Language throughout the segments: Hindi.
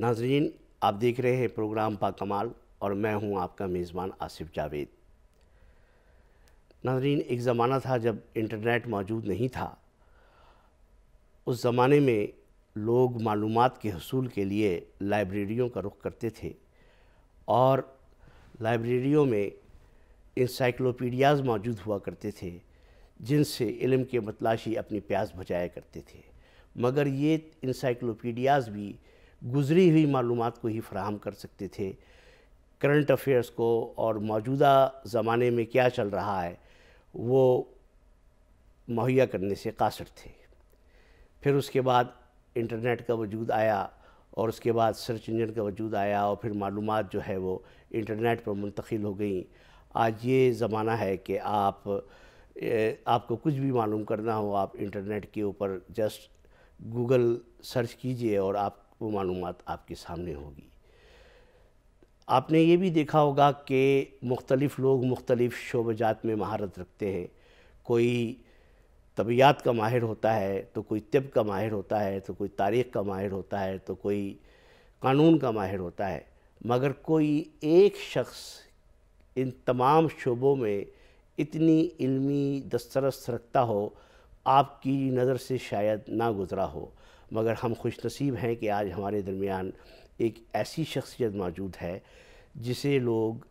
नाजरीन, आप देख रहे हैं प्रोग्राम पा कमाल और मैं हूँ आपका मेज़बान आसिफ जावेद। नाजरीन, एक ज़माना था जब इंटरनेट मौजूद नहीं था। उस ज़माने में लोग मालूम के हसूल के लिए लाइब्रेरियों का रुख करते थे और लाइब्रेरियों में इंसाइक्लोपीडियाज़ मौजूद हुआ करते थे, जिनसे इल्म के मतलाशी अपनी प्यास बुझाया करते थे। मगर ये इंसाइक्लोपीडियाज़ भी गुज़री हुई मालूम को ही फ्राहम कर सकते थे। करंट अफेयर्स को और मौजूदा ज़माने में क्या चल रहा है, वो मुहैया करने से कासर थे। फिर उसके बाद इंटरनेट का वजूद आया और उसके बाद सर्च इंजन का वजूद आया और फिर मालूम जो है वो इंटरनेट पर मुंतकिल हो गई। आज ये ज़माना है कि आप आपको कुछ भी मालूम करना हो, आप इंटरनेट के ऊपर जस्ट गूगल सर्च कीजिए और आप वो मालूम आपके सामने होगी। आपने ये भी देखा होगा कि मुख्तलिफ़ लोग मुख्तलिफ़ शोबजात में महारत रखते हैं। कोई तबियात का माहिर होता है तो कोई तिब का माहिर होता है तो कोई तारीख़ का माहिर होता है तो कोई कानून का माहिर होता है। मगर कोई एक शख्स इन तमाम शोबों में इतनी इल्मी दस्तरस रखता हो, आपकी नज़र से शायद ना गुज़रा हो। मगर हम खुश नसीब हैं कि आज हमारे दरमियान एक ऐसी शख्सियत मौजूद है, जिसे लोग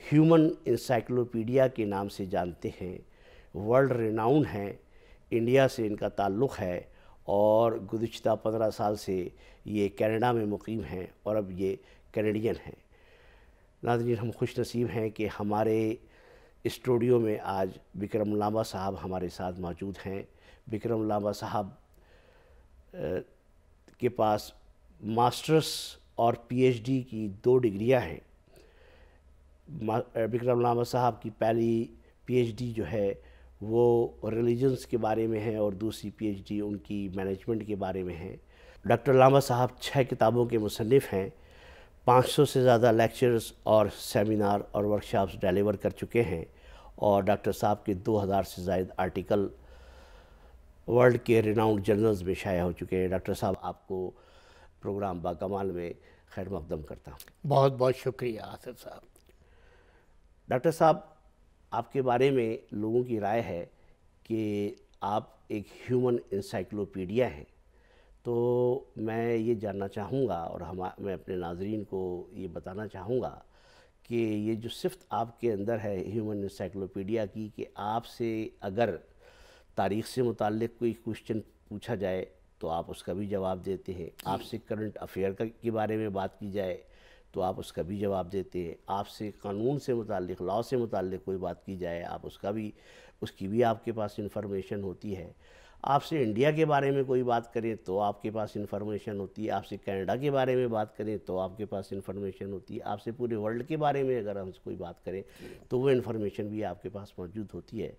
ह्यूमन इंसाइक्लोपीडिया के नाम से जानते हैं। वर्ल्ड रिनाउंड हैं, इंडिया से इनका ताल्लुक़ है और गुज्त पंद्रह साल से ये कनाडा में मुकीम हैं और अब ये कैनेडियन हैं। नाजरीन, हम खुश नसीब हैं कि हमारे स्टूडियो में आज विक्रम लांबा साहब हमारे साथ मौजूद हैं। विक्रम लांबा साहब के पास मास्टर्स और पीएचडी की दो डिग्रियाँ हैं। विक्रम लामा साहब की पहली पीएचडी जो है, वो रिलीजन्स के बारे में है और दूसरी पीएचडी उनकी मैनेजमेंट के बारे में है। डॉक्टर लामा साहब छः किताबों के मुसनफ़ हैं 500 से ज़्यादा लेक्चर्स और सेमिनार और वर्कशॉप्स डिलीवर कर चुके हैं और डॉक्टर साहब के 2000 से ज़ायद आर्टिकल वर्ल्ड के रिनाउंड जर्नल्स में शाया हो चुके हैं। डॉक्टर साहब आपको प्रोग्राम बाकमाल में खैर मकदम करता हूँ। बहुत बहुत शुक्रिया आसिफ साहब। डॉक्टर साहब आपके बारे में लोगों की राय है कि आप एक ह्यूमन इंसाइक्लोपीडिया हैं। तो मैं ये जानना चाहूँगा और हम मैं अपने नाजरीन को ये बताना चाहूँगा कि ये जो सिर्फ़ आपके अंदर है ह्यूमन इंसाइक्लोपीडिया की कि आपसे अगर तारीख़ से मुतक़ कोई क्वेश्चन पूछा जाए तो आप उसका भी जवाब देते हैं। आपसे करंट अफेयर का के बारे में बात की जाए तो आप उसका भी जवाब देते हैं। आपसे कानून से मुतक़ लॉ से मुतक़ कोई बात की जाए आप उसका भी उसकी भी आपके पास इंफॉर्मेशन होती है। आपसे इंडिया के बारे में कोई बात करें तो आपके पास इंफॉर्मेशन होती है। आपसे कनाडा के बारे में बात करें तो आपके पास इंफॉर्मेशन होती है। आपसे पूरे वर्ल्ड के बारे में अगर हम कोई बात करें तो वो इन्फॉर्मेशन भी आपके पास मौजूद होती है।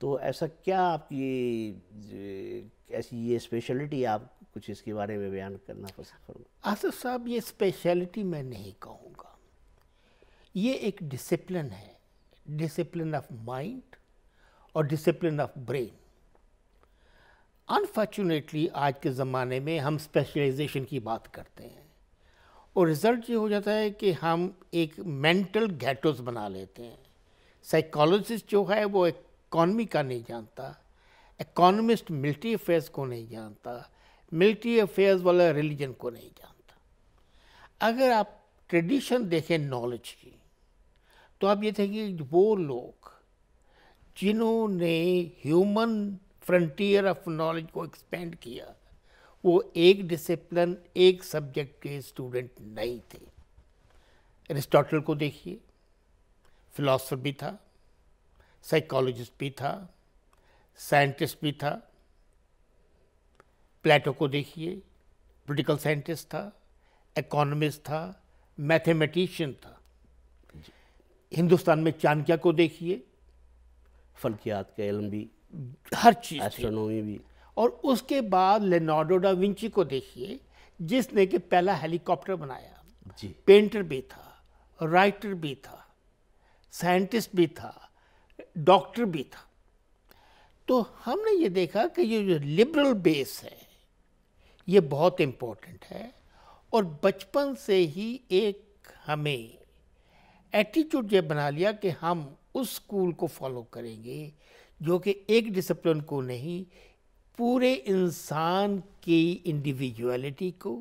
तो ऐसा क्या आपकी ऐसी ये स्पेशलिटी आप कुछ इसके बारे में बयान करना पसंद करूँ आसफ साहब, ये स्पेशलिटी मैं नहीं कहूँगा। ये एक डिसिप्लिन है। डिसिप्लिन ऑफ़ माइंड और डिसिप्लिन ऑफ़ ब्रेन अनफॉर्चुनेटली आज के ज़माने में हम स्पेशलाइजेशन की बात करते हैं और रिज़ल्ट ये हो जाता है कि हम एक मेंटल गैटोस बना लेते हैं। साइकोलॉजिस्ट जो है, वो एक इकॉनमी का नहीं जानता, इकोनॉमिस्ट मिलिट्री अफेयर्स को नहीं जानता, मिलिट्री अफेयर्स वाला रिलीजन को नहीं जानता। अगर आप ट्रेडिशन देखें नॉलेज की तो आप ये देखेंगे वो लोग जिन्होंने ह्यूमन फ्रंटियर ऑफ़ नॉलेज को एक्सपेंड किया, वो एक डिसिप्लिन, एक सब्जेक्ट के स्टूडेंट नहीं थे। एरिस्टोटल को देखिए, फिलोसफर भी था साइकोलॉजिस्ट भी था साइंटिस्ट भी था प्लेटो को देखिए पोलिटिकल साइंटिस्ट था इकोनॉमिस्ट था मैथमेटिशियन था। हिंदुस्तान में चाणक्य को देखिए। फल्कियात का इल्म भी हर चीज़ एस्ट्रोनॉमी भी। और उसके बाद लेनार्डो डा विंची को देखिए जिसने कि पहला हेलीकॉप्टर बनाया। जी। पेंटर भी था राइटर भी था साइंटिस्ट भी था डॉक्टर भी था। तो हमने ये देखा कि ये जो लिबरल बेस है, ये बहुत इम्पोर्टेंट है और बचपन से ही एक हमें एटीट्यूड ये बना लिया कि हम उस स्कूल को फॉलो करेंगे, जो कि एक डिसिप्लिन को नहीं, पूरे इंसान की इंडिविजुअलिटी को,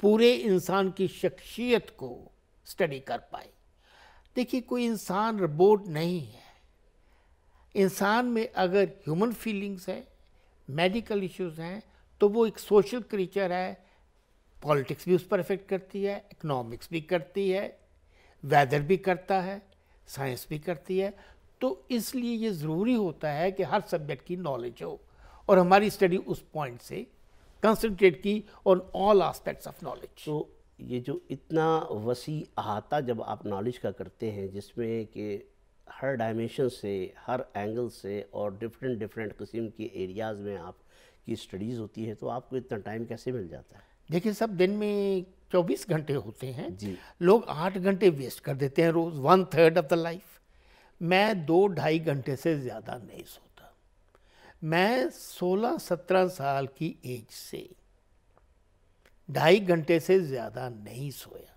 पूरे इंसान की शख्सियत को स्टडी कर पाए। देखिए, कोई इंसान रोबोट नहीं है। इंसान में अगर ह्यूमन फीलिंग्स है मेडिकल इश्यूज़ हैं तो वो एक सोशल क्रीचर है पॉलिटिक्स भी उस पर इफ़ेक्ट करती है इकोनॉमिक्स भी करती है वेदर भी करता है साइंस भी करती है। तो इसलिए ये ज़रूरी होता है कि हर सब्जेक्ट की नॉलेज हो और हमारी स्टडी उस पॉइंट से कंसंट्रेट की on all aspects of knowledge तो ये जो इतना वसी अहाता जब आप नॉलेज का करते हैं, जिसमें कि हर डायमेंशन से हर एंगल से और डिफरेंट डिफरेंट किस्म के एरियाज़ में आप की स्टडीज़ होती है तो आपको इतना टाइम कैसे मिल जाता है? देखिए सब दिन में 24 घंटे होते हैं। जी। लोग आठ घंटे वेस्ट कर देते हैं रोज़ one third of the life मैं दो ढाई घंटे से ज़्यादा नहीं सोता। मैं 16-17 साल की एज से ढाई घंटे से ज़्यादा नहीं सोया।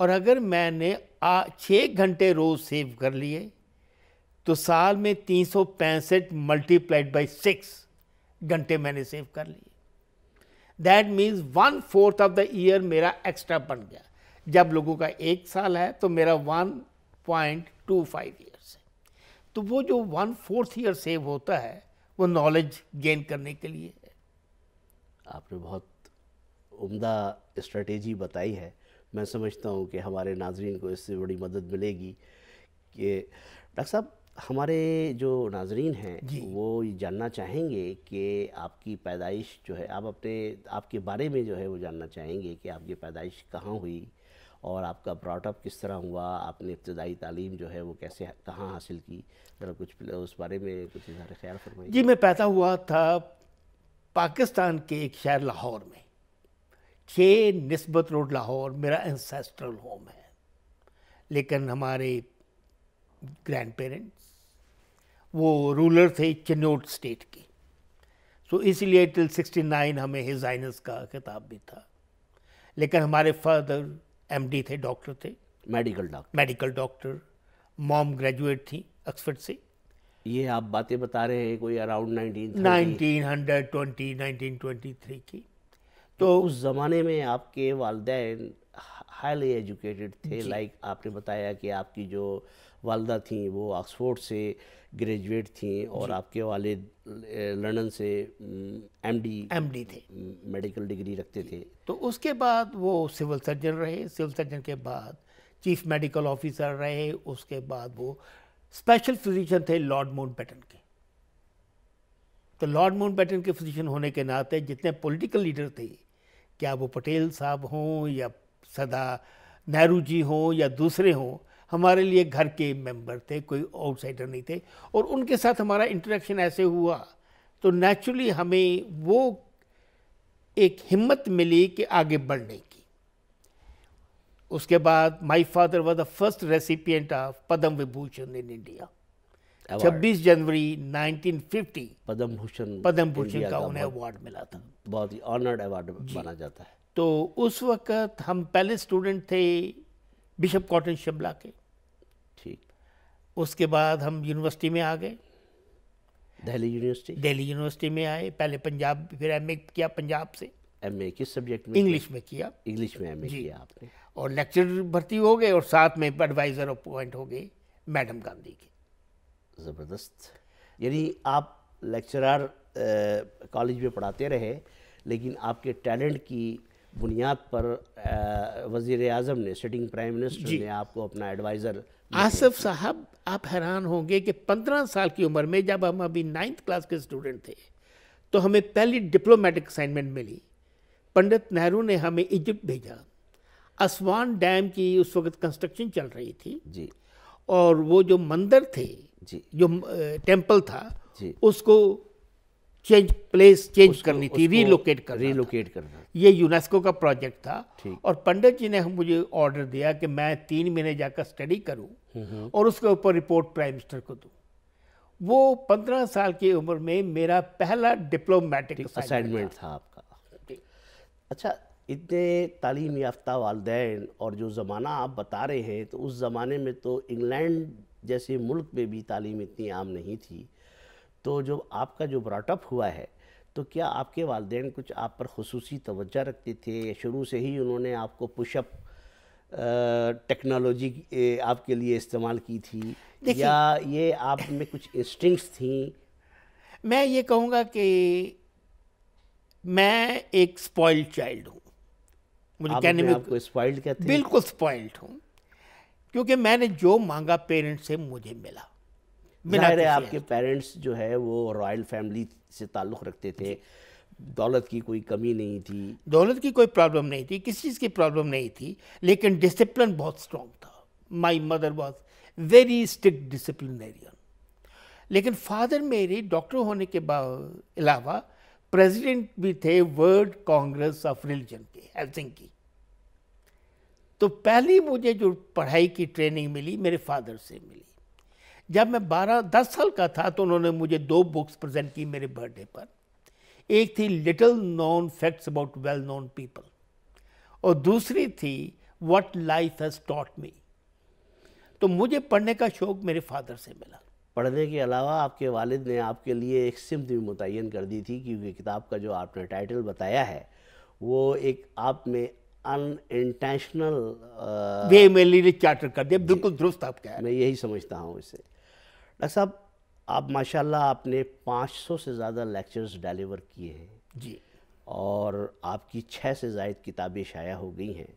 और अगर मैंने छः घंटे रोज़ सेव कर लिए तो साल में तीन सौ पैंसठ मल्टीप्लाइड बाई सिक्स घंटे मैंने सेव कर लिए। That means one fourth of the year मेरा एक्स्ट्रा बन गया। जब लोगों का एक साल है तो मेरा one point two five years है। तो वो जो वन फोर्थ ईयर सेव होता है, वो नॉलेज गेन करने के लिए है। आपने बहुत उम्दा स्ट्रेटेजी बताई है। मैं समझता हूँ कि हमारे नाजरन को इससे बड़ी मदद मिलेगी कि डॉक्टर साहब हमारे जो नाजरीन हैं वो ये जानना चाहेंगे कि आपकी पैदाइश जो है आप अपने आपके बारे में जो है वो जानना चाहेंगे कि आपकी पैदाइश कहाँ हुई और आपका ब्रॉटअप किस तरह हुआ आपने इब्तदाई तालीम जो है वो कैसे कहाँ हासिल की? ज़रा कुछ उस बारे में कुछ इजहार ख्याल फरमाइए। जी मैं पैदा हुआ था पाकिस्तान के एक शहर लाहौर में। छः नस्बत रोड लाहौर मेरा एंसेस्ट्रल होम है। लेकिन हमारे ग्रैंड पेरेंट्स वो रूलर थे चिन्नौट स्टेट के। सो इसलिए टिल 69 हमें हिजाइनस का खिताब भी था। लेकिन हमारे फादर एमडी थे डॉक्टर थे। Medical doctor medical doctor mom graduate थी ऑक्सफर्ड से। ये आप बातें बता रहे हैं कोई around nineteen nineteen hundred twenty nineteen twenty three की। तो उस ज़माने में आपके वालदेन हाईली एजुकेटेड थे लाइक like आपने बताया कि आपकी जो वालदा थी वो ऑक्सफोर्ड से ग्रेजुएट थी और आपके वाले लंदन से एमडी एमडी थे। मेडिकल डिग्री रखते थे। तो उसके बाद वो सिविल सर्जन रहे। सिविल सर्जन के बाद चीफ मेडिकल ऑफिसर रहे। उसके बाद वो स्पेशल फिजिशियन थे लॉर्ड माउंट बैटन के। तो लॉर्ड माउंट बैटन के फिजिशियन होने के नाते जितने पॉलिटिकल लीडर थे क्या वो पटेल साहब हों या सदा नेहरू जी हों या दूसरे हों, हमारे लिए घर के मेंबर थे, कोई आउटसाइडर नहीं थे, और उनके साथ हमारा इंटरेक्शन ऐसे हुआ तो नेचुरली हमें वो एक हिम्मत मिली कि आगे बढ़ने की। उसके बाद my father was the first recipient of Padma Vibhushan in India 26 जनवरी 1950 पद्म भूषण पद्म भूषण का उन्हें अवार्ड मिला था। बहुत ही ऑनर्ड अवार्ड माना जाता है। तो उस वक्त हम पहले स्टूडेंट थे बिशप कॉटन शिमला के। ठीक। उसके बाद हम यूनिवर्सिटी में आ गए। दिल्ली यूनिवर्सिटी दिल्ली यूनिवर्सिटी में आए। पहले पंजाब फिर एमए किया पंजाब से। एमए किस सब्जेक्ट में इंग्लिश में किया। इंग्लिश में एमए किया आपने। और लेक्चर भर्ती हो गए और साथ में एडवाइज़र अपॉइंट हो गए मैडम गांधी की। ज़बरदस्त। यानी आप लेक्चरर कॉलेज में पढ़ाते रहे लेकिन आपके टैलेंट की बुनियाद पर वज़ी अजम ने सिटिंग प्राइम मिनिस्टर ने आपको अपना एडवाइज़र आसफ साहब आप हैरान होंगे कि पंद्रह साल की उम्र में जब हम अभी नाइन्थ क्लास के स्टूडेंट थे तो हमें पहली डिप्लोमेटिक असाइनमेंट मिली। पंडित नेहरू ने हमें इजिप्ट भेजा। असवान डैम की उस वक्त कंस्ट्रक्शन चल रही थी। जी। और वो जो मंदिर थे जी। जो टेंपल था जी। उसको चेंज प्लेस चेंज करनी थी रीलोकेट कर रीलोकेट करना ये यूनेस्को का प्रोजेक्ट था। और पंडित जी ने मुझे ऑर्डर दिया कि मैं तीन महीने जाकर स्टडी करूँ और उसके ऊपर रिपोर्ट प्राइम मिनिस्टर को दूँ। वो पंद्रह साल की उम्र में मेरा पहला डिप्लोमेटिक असाइनमेंट था। आपका। अच्छा इतने तालीम याफ्ता वालदेन और जो ज़माना आप बता रहे हैं तो उस ज़माने में तो इंग्लैंड जैसे मुल्क में भी तालीम इतनी आम नहीं थी तो जो आपका जो ब्राटअप हुआ है तो क्या आपके वालदेन कुछ आप पर खसूसी तवज्जो रखते थे? शुरू से ही उन्होंने आपको पुशअप टेक्नोलॉजी आपके लिए इस्तेमाल की थी? या ये आप में कुछ इंस्टिंक्ट्स थी? मैं ये कहूँगा कि मैं एक स्पॉइल्ड चाइल्ड हूँ। मुझे कहने में आपको स्पॉइल्ड कहते हैं? बिल्कुल स्पॉइल्ड हूँ। क्योंकि मैंने जो मांगा पेरेंट्स से मुझे मिला। ज़ाहिर है आपके पेरेंट्स जो है वो रॉयल फैमिली से ताल्लुक़ रखते थे। दौलत की कोई कमी नहीं थी। दौलत की कोई प्रॉब्लम नहीं थी किसी चीज़ की प्रॉब्लम नहीं थी लेकिन डिसिप्लिन बहुत स्ट्रॉन्ग था। My mother was very strict disciplinarian लेकिन फादर मेरे डॉक्टर होने के अलावा प्रेसिडेंट भी थे वर्ल्ड कांग्रेस ऑफ़ रिलीजन के हेल्सिंग की तो पहली मुझे जो पढ़ाई की ट्रेनिंग मिली, मेरे फादर से मिली। जब मैं बारह, दस साल का था तो उन्होंने मुझे दो बुक्स प्रेजेंट की मेरे बर्थडे पर। एक थी little known facts about well known people और दूसरी थी what life has taught me तो मुझे पढ़ने का शौक मेरे फादर से मिला। पढ़ने के अलावा आपके वालिद ने आपके लिए एक सिमत भी मुतन कर दी थी क्योंकि किताब का जो आपने टाइटल बताया है, वो एक आप में अनइंटेंशनल वे में लीड चार्टर कर दिया? बिल्कुल दुरुस्त आप क्या मैं यही समझता हूँ इसे। डॉक्टर साहब आप माशाल्लाह आपने 500 से ज़्यादा लेक्चर्स डिलीवर किए हैं। जी। और आपकी छः से जायद किताबें शाया हो गई हैं।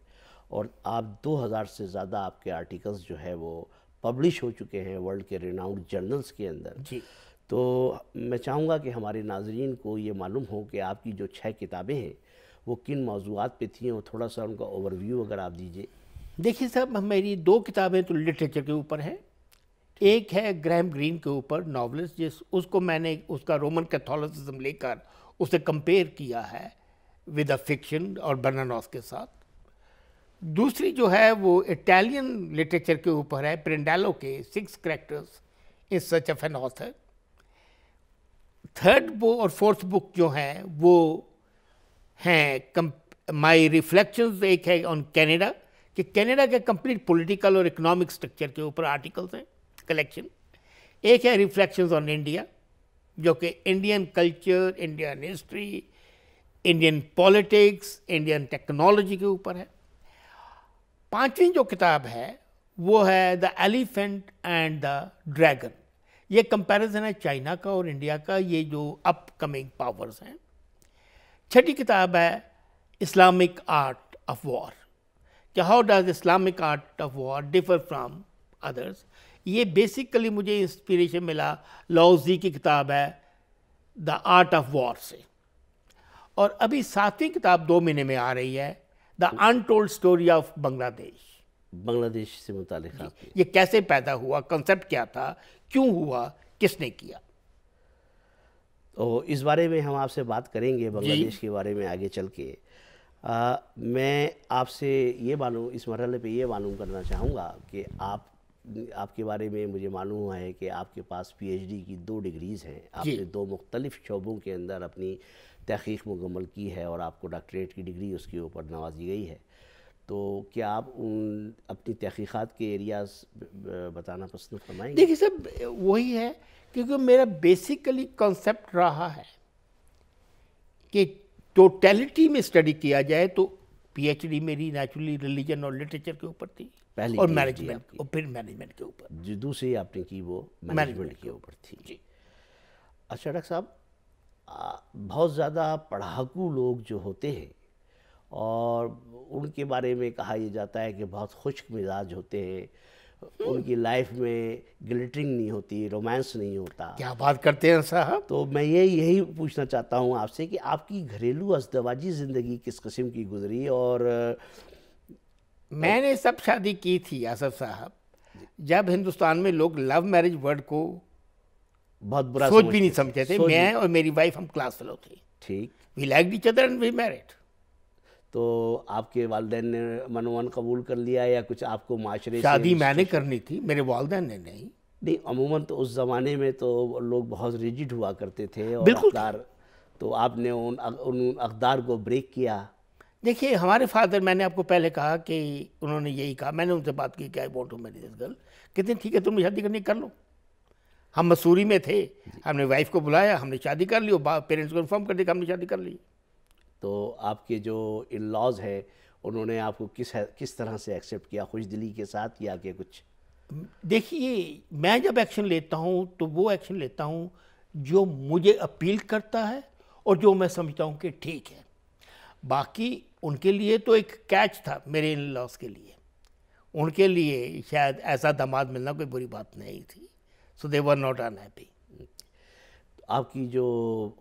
और आप 2000 से ज़्यादा आपके आर्टिकल्स जो है वो पब्लिश हो चुके हैं वर्ल्ड के रिनाउंड जर्नल्स के अंदर। जी। तो मैं चाहूँगा कि हमारे नाजरीन को ये मालूम हो कि आपकी जो छः किताबें हैं वो किन मौजूद पे थी और थोड़ा सा उनका ओवरव्यू अगर आप दीजिए। देखिए साहब मेरी दो किताबें तो लिटरेचर के ऊपर हैं। एक है ग्रैम ग्रीन के ऊपर नॉवलिस्ट जिस उसको मैंने उसका रोमन कैथोलिसिज्म लेकर उसे कंपेयर किया है विद अ फिक्शन और बर्नानॉस के साथ। दूसरी जो है वो इटालियन लिटरेचर के ऊपर है प्रिंडालो के six characters in such of an author third book और फोर्थ बुक जो हैं वो हैं माई रिफ्लेक्शंस एक है ऑन कैनेडा कि कनाडा के कंप्लीट पॉलिटिकल और इकोनॉमिक स्ट्रक्चर के ऊपर आर्टिकल्स हैं कलेक्शन एक है रिफ्लेक्शंस ऑन इंडिया जो कि Indian culture Indian history Indian politics Indian technology के ऊपर है. पांचवी जो किताब है, वो है the elephant and the dragon ये कंपैरिजन है चाइना का और इंडिया का, ये जो अपकमिंग पावर्स हैं. छठी किताब है इस्लामिक आर्ट ऑफ़ वॉर। कि how does Islamic art of war differ from others? ये बेसिकली मुझे इंस्पिरेशन मिला लॉजी की किताब है द आर्ट ऑफ़ वॉर से। और अभी सातवीं किताब दो महीने में आ रही है the untold story of Bangladesh. Bangladesh से मुतालिक ये कैसे पैदा हुआ कंसेप्ट क्या था क्यों हुआ किसने किया? तो इस बारे में हम आपसे बात करेंगे बांग्लादेश के बारे में आगे चल के। आ, मैं आपसे ये मालूम इस मरहले पे ये मालूम करना चाहूँगा कि आप आपके बारे में मुझे मालूम हुआ है कि आपके पास पीएचडी की दो डिग्रीज़ हैं। आपने दो मुख्तलिफ़ शोबों के अंदर अपनी तहकीक मुकम्मल की है और आपको डॉक्टरेट की डिग्री उसके ऊपर नवाजी गई है। तो क्या आप उन अपनी तहकीक़ात के एरियाज़ बताना पसंद फरमाएँगे? देखिए सब वही है क्योंकि मेरा बेसिकली कॉन्सेप्ट रहा है कि टोटलिटी में स्टडी किया जाए तो पीएचडी मेरी नेचुरली रिलीजन और लिटरेचर के ऊपर थी पहली और मैनेजमेंट और फिर मैनेजमेंट के ऊपर। जो दूसरी आपने की वो मैनेजमेंट के ऊपर। थी। जी। अच्छा डॉक्टर साहब बहुत ज़्यादा पढ़ाकू लोग जो होते हैं और उनके बारे में कहा यह जाता है कि बहुत खुश्क मिजाज होते हैं उनकी लाइफ में ग्लिटरिंग नहीं होती रोमांस नहीं होता। क्या बात करते हैं साहब? तो मैं ये यही पूछना चाहता हूँ आपसे कि आपकी घरेलू अजदवाजी ज़िंदगी किस किस्म की गुजरी और मैंने सब शादी की थी आसफ साहब। जब हिंदुस्तान में लोग लव मैरिज वर्ड को बहुत बुरा सोच भी नहीं समझे थे। मैं और मेरी वाइफ हम क्लास फेलो थे। ठीक। We like each other and we married तो आपके वालदे ने मनोवन कबूल कर लिया या कुछ आपको माशरे शादी मैंने करनी थी मेरे वालदेन ने नहीं। नहीं अमूमन तो उस ज़माने में तो लोग बहुत रिजिड हुआ करते थे और बिल्कुल। अकदार तो आपने उन उन अकदार को ब्रेक किया। देखिए हमारे फादर मैंने आपको पहले कहा कि उन्होंने यही कहा मैंने उनसे बात की कि I want to marry this girl? कहते ठीक है तुम शादी करनी कर लो। हम मसूरी में थे हमने वाइफ को बुलाया हमने शादी कर ली और पेरेंट्स को इन्फॉर्म कर दिया हमने शादी कर ली। तो आपके जो इन लॉज है, उन्होंने आपको किस किस तरह से एक्सेप्ट किया? खुश दिली के साथ या कि कुछ? देखिए, मैं जब एक्शन लेता हूँ तो वो एक्शन लेता हूँ जो मुझे अपील करता है और जो मैं समझता हूँ कि ठीक है। बाकी उनके लिए तो एक कैच था मेरे इन लॉस के लिए। उनके लिए शायद ऐसा दामाद मिलना कोई बुरी बात नहीं थी। सो दे वर नॉट अनहैप्पी आपकी जो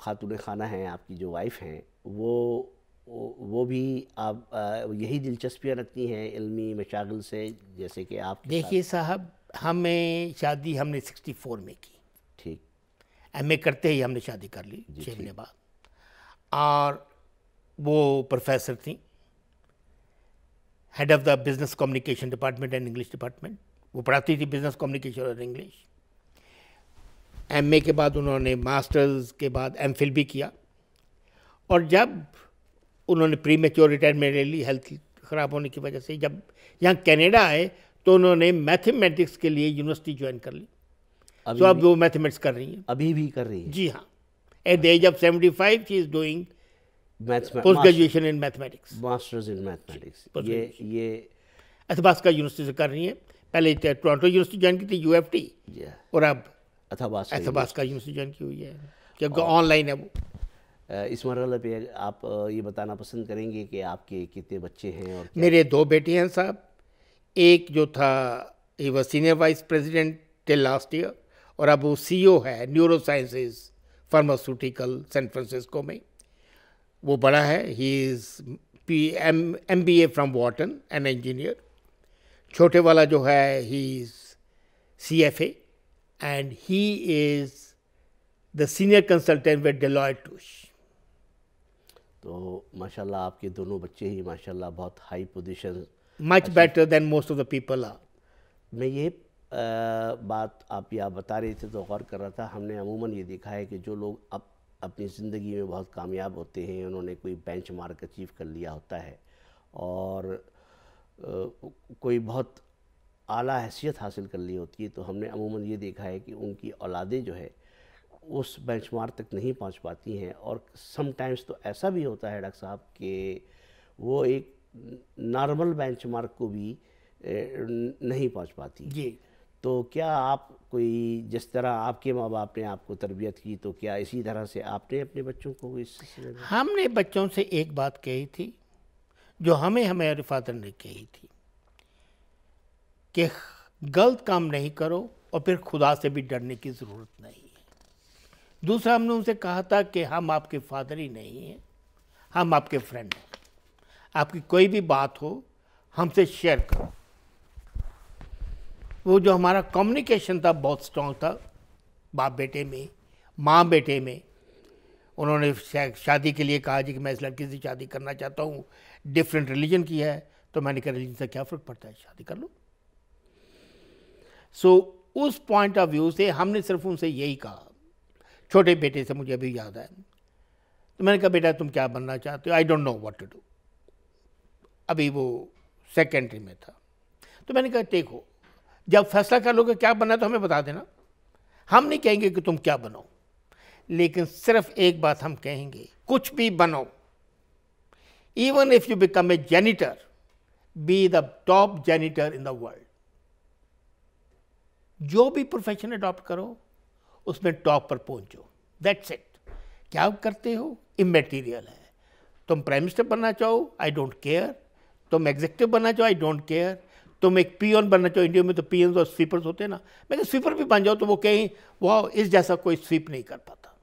खातून खाना हैं आपकी जो वाइफ हैं वो वो भी आप यही दिलचस्पियाँ रखती हैं इल्मी मशागल से जैसे कि आप देखिए साहब हमें शादी हमने 64 में की। ठीक। एमए करते ही हमने शादी कर ली छः महीने बाद। और वो प्रोफेसर थी head of the business communication department and English department वो पढ़ाती थी बिज़नेस कम्युनिकेशन और इंग्लिश एमए के बाद उन्होंने मास्टर्स के बाद एमफिल भी किया। और जब उन्होंने प्री मेच्योर रिटायरमेंट ले ली हेल्थ ख़राब होने की वजह से जब यहाँ कनाडा आए तो उन्होंने मैथमेटिक्स के लिए यूनिवर्सिटी ज्वाइन कर ली। तो अब वो मैथमेटिक्स कर रही हैं। अभी भी कर रही हैं? जी हाँ। At the age of seventy five she is doing post graduation in mathematics masters in mathematics ये ये अथबास्का यूनिवर्सिटी से कर रही है। पहले टोरंटो यूनिवर्सिटी ज्वाइन की थी यू और अब अथबास्का अथबास्का यूनिवर्सिटी ज्वाइन की हुई है। क्योंकि ऑनलाइन है वो? इस मरल पे आप ये बताना पसंद करेंगे कि आपके कितने बच्चे हैं और मेरे दो बेटे हैं साहब। एक जो था ही was senior vice president till last year और अब वो सीईओ है neuro sciences pharmaceutical San Francisco में। वो बड़ा है he is P M M B A from Wharton an engineer छोटे वाला जो है he is C F A and he is the senior consultant with Deloitte Touche तो माशाल्लाह आपके दोनों बच्चे ही माशाल्लाह बहुत high position much better than most of the people are मैं ये आ, बात आप या बता रहे थे तो गौर कर रहा था हमने अमूमन ये देखा है कि जो लोग अब अपनी ज़िंदगी में बहुत कामयाब होते हैं उन्होंने कोई बेंच मार्क अचीव कर लिया होता है और आ, कोई बहुत आला हैसियत हासिल कर ली होती है तो हमने अमूमन ये देखा है कि उनकी औलादें जो है उस बेंचमार्क तक नहीं पहुँच पाती हैं। और समटाइम्स तो ऐसा भी होता है डॉक्टर साहब कि वो एक नॉर्मल बेंचमार्क को भी नहीं पहुँच पाती। जी। तो क्या आप कोई जिस तरह आपके माँ बाप ने आपको तरबियत की तो क्या इसी तरह से आपने अपने बच्चों को इस हमने बच्चों से एक बात कही थी जो हमें हमारे फादर ने कही थी। कि गलत काम नहीं करो और फिर खुदा से भी डरने की ज़रूरत नहीं है। दूसरा, हमने उनसे कहा था कि हम आपके फादर ही नहीं हैं, हम आपके फ्रेंड हैं। आपकी कोई भी बात हो, हमसे शेयर करो। वो जो हमारा कम्युनिकेशन था, बहुत स्ट्रांग था। बाप बेटे में, माँ बेटे में, उन्होंने शादी के लिए कहा जी कि मैं इस लड़की से शादी करना चाहता हूँ। डिफरेंट रिलीजन की है तो मैंने कहा रिलीजन से क्या फ़र्क पड़ता है? शादी कर लो। सो so, उस पॉइंट ऑफ़ व्यू से हमने सिर्फ़ उनसे यही कहा। छोटे बेटे से मुझे अभी याद है। तो मैंने कहा बेटा तुम क्या बनना चाहते हो? I don't know what to do अभी वो सेकेंडरी में था। तो मैंने कहा देखो जब फैसला कर लोगे क्या बनना तो हमें बता देना। हम नहीं कहेंगे कि तुम क्या बनो। लेकिन सिर्फ़ एक बात हम कहेंगे कुछ भी बनो। Even if you become a janitor be the top janitor in the world जो भी प्रोफेशन अडॉप्ट करो उसमें टॉप पर पहुंचो। दैट्स इट क्या करते हो? इमेटीरियल है। तुम प्राइम मिनिस्टर बनना चाहो आई डोंट केयर तुम एग्जीक्यूटिव बनना चाहो आई डोंट केयर तुम एक पियन बनना चाहो इंडिया में तो पियन और स्वीपर्स होते हैं ना। मैं स्वीपर भी बन जाओ तो वो कहीं वाह इस जैसा कोई स्वीप नहीं कर पाता।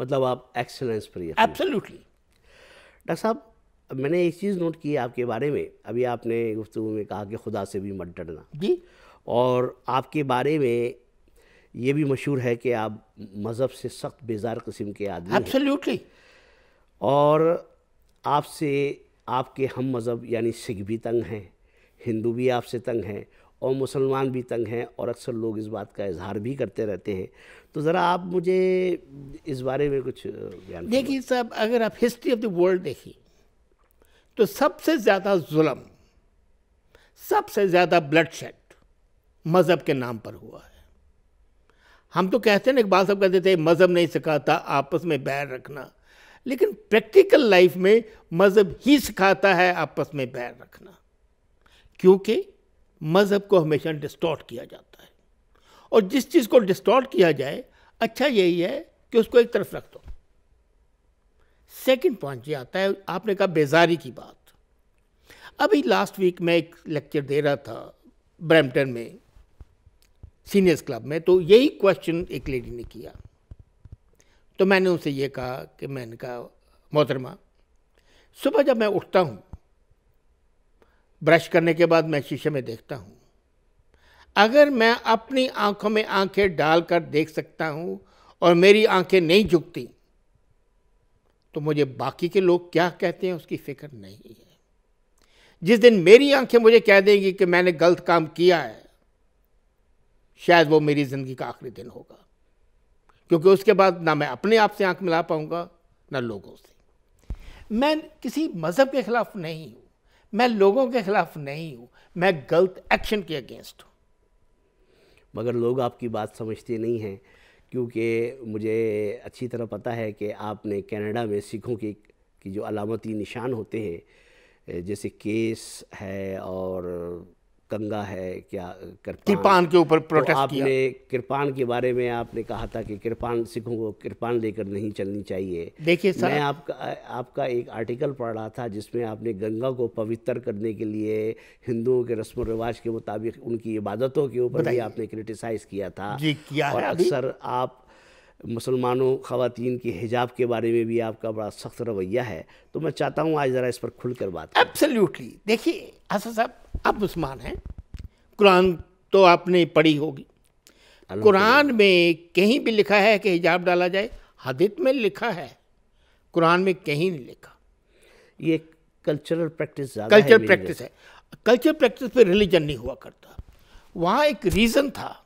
मतलब आप एक्सलेंस पर एब्सोल्युटली डॉक्टर साहब मैंने एक चीज़ नोट की आपके बारे में। अभी आपने गुफ्तु में कहा कि खुदा से भी मत डरना। जी। और आपके बारे में ये भी मशहूर है कि आप मज़हब से सख्त बेजार किस्म के आदमी एब्सोल्युटली और आपसे आपके हम मज़हब यानी सिख भी तंग हैं हिंदू भी आपसे तंग हैं और मुसलमान भी तंग हैं और अक्सर लोग इस बात का इजहार भी करते रहते हैं। तो ज़रा आप मुझे इस बारे में कुछ देखिए साहब अगर आप हिस्ट्री ऑफ़ द वर्ल्ड देखिए तो सबसे ज़्यादा जुल्म सबसे ज़्यादा ब्लड शेड मज़हब के नाम पर हुआ है। हम तो कहते हैं इकबाल साहब कहते थे, मज़हब नहीं सिखाता, आपस में बैर रखना। लेकिन प्रैक्टिकल लाइफ में मज़हब ही सिखाता है, आपस में बैर रखना। क्योंकि मज़हब को हमेशा डिस्टॉर्ट किया जाता है। और जिस चीज़ को डिस्टॉर्ट किया जाए अच्छा यही है कि उसको एक तरफ़ रख दो। सेकंड पॉइंट ये आता है, आपने कहा बेजारी की बात। अभी लास्ट वीक मैं एक लेक्चर दे रहा था ब्रैम्पटन में। सीनियर्स क्लब में तो यही क्वेश्चन एक लेडी ने किया। तो मैंने उनसे ये कहा कि मैंने कहा, मोहतरमा, सुबह जब मैं उठता हूँ ब्रश करने के बाद मैं शीशे में देखता हूँ। अगर मैं अपनी आँखों में आँखें डालकर देख सकता हूँ और मेरी आँखें नहीं झुकती तो मुझे बाकी के लोग क्या कहते हैं, उसकी फ़िक्र नहीं है। जिस दिन मेरी आँखें मुझे कह देंगी कि मैंने गलत काम किया है शायद वो मेरी ज़िंदगी का आखिरी दिन होगा। क्योंकि उसके बाद ना मैं अपने आप से आँख मिला पाऊँगा, ना लोगों से। मैं किसी मज़हब के ख़िलाफ़ नहीं हूँ। मैं लोगों के ख़िलाफ़ नहीं हूँ। मैं गलत एक्शन के अगेंस्ट हूँ। मगर लोग आपकी बात समझते नहीं हैं, क्योंकि मुझे अच्छी तरह पता है कि आपने कनाडा में सिखों की की जो अलामती निशान होते हैं, जैसे केस है और कंगा है क्या कृपान कृपान के ऊपर प्रोटेस्ट तो आपने कृपान के बारे में आपने कहा था कि कृपान सिखों को कृपान लेकर नहीं चलनी चाहिए। देखिए सर मैं आपका आपका एक आर्टिकल पढ़ रहा था जिसमें आपने गंगा को पवित्र करने के लिए हिंदुओं के रस्म रिवाज के मुताबिक उनकी इबादतों के ऊपर भी आपने क्रिटिसाइज किया था। जी किया और अक्सर आप मुसलमानों खातन के हिजाब के बारे में भी आपका बड़ा सख्त रवैया है तो मैं चाहता हूँ आज ज़रा इस पर खुल कर। बात एब्सोल्युटली देखिए हसन साहब आप मुसलमान हैं। कुरान तो आपने पढ़ी होगी। कुरान में कहीं भी लिखा है कि हिजाब डाला जाए हदित में लिखा है कुरान में कहीं नहीं लिखा। ये कल्चरल प्रैक्टिस कल्चरल प्रैक्टिस है। कल्चरल प्रैक्टिस पे रिलीजन नहीं हुआ करता। वहाँ एक रीज़न था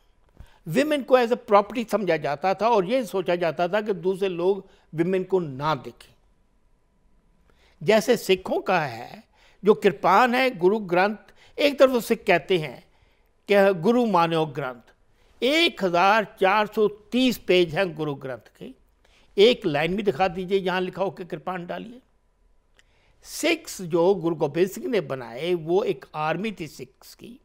विमेन को एज ए प्रॉपर्टी समझा जाता था और ये सोचा जाता था कि दूसरे लोग विमेन को ना देखें। जैसे सिखों का है, जो कृपान है, गुरु ग्रंथ, एक तरफ़ तो सिख कहते हैं कि गुरु मानो ग्रंथ। एक हज़ार चार सौ तीस पेज हैं गुरु ग्रंथ के। एक लाइन भी दिखा दीजिए, जहाँ लिखा हो कि कृपान डालिए। सिक्स जो गुरु गोबिंद सिंह ने बनाए, वो एक आर्मी थी सिक्स की।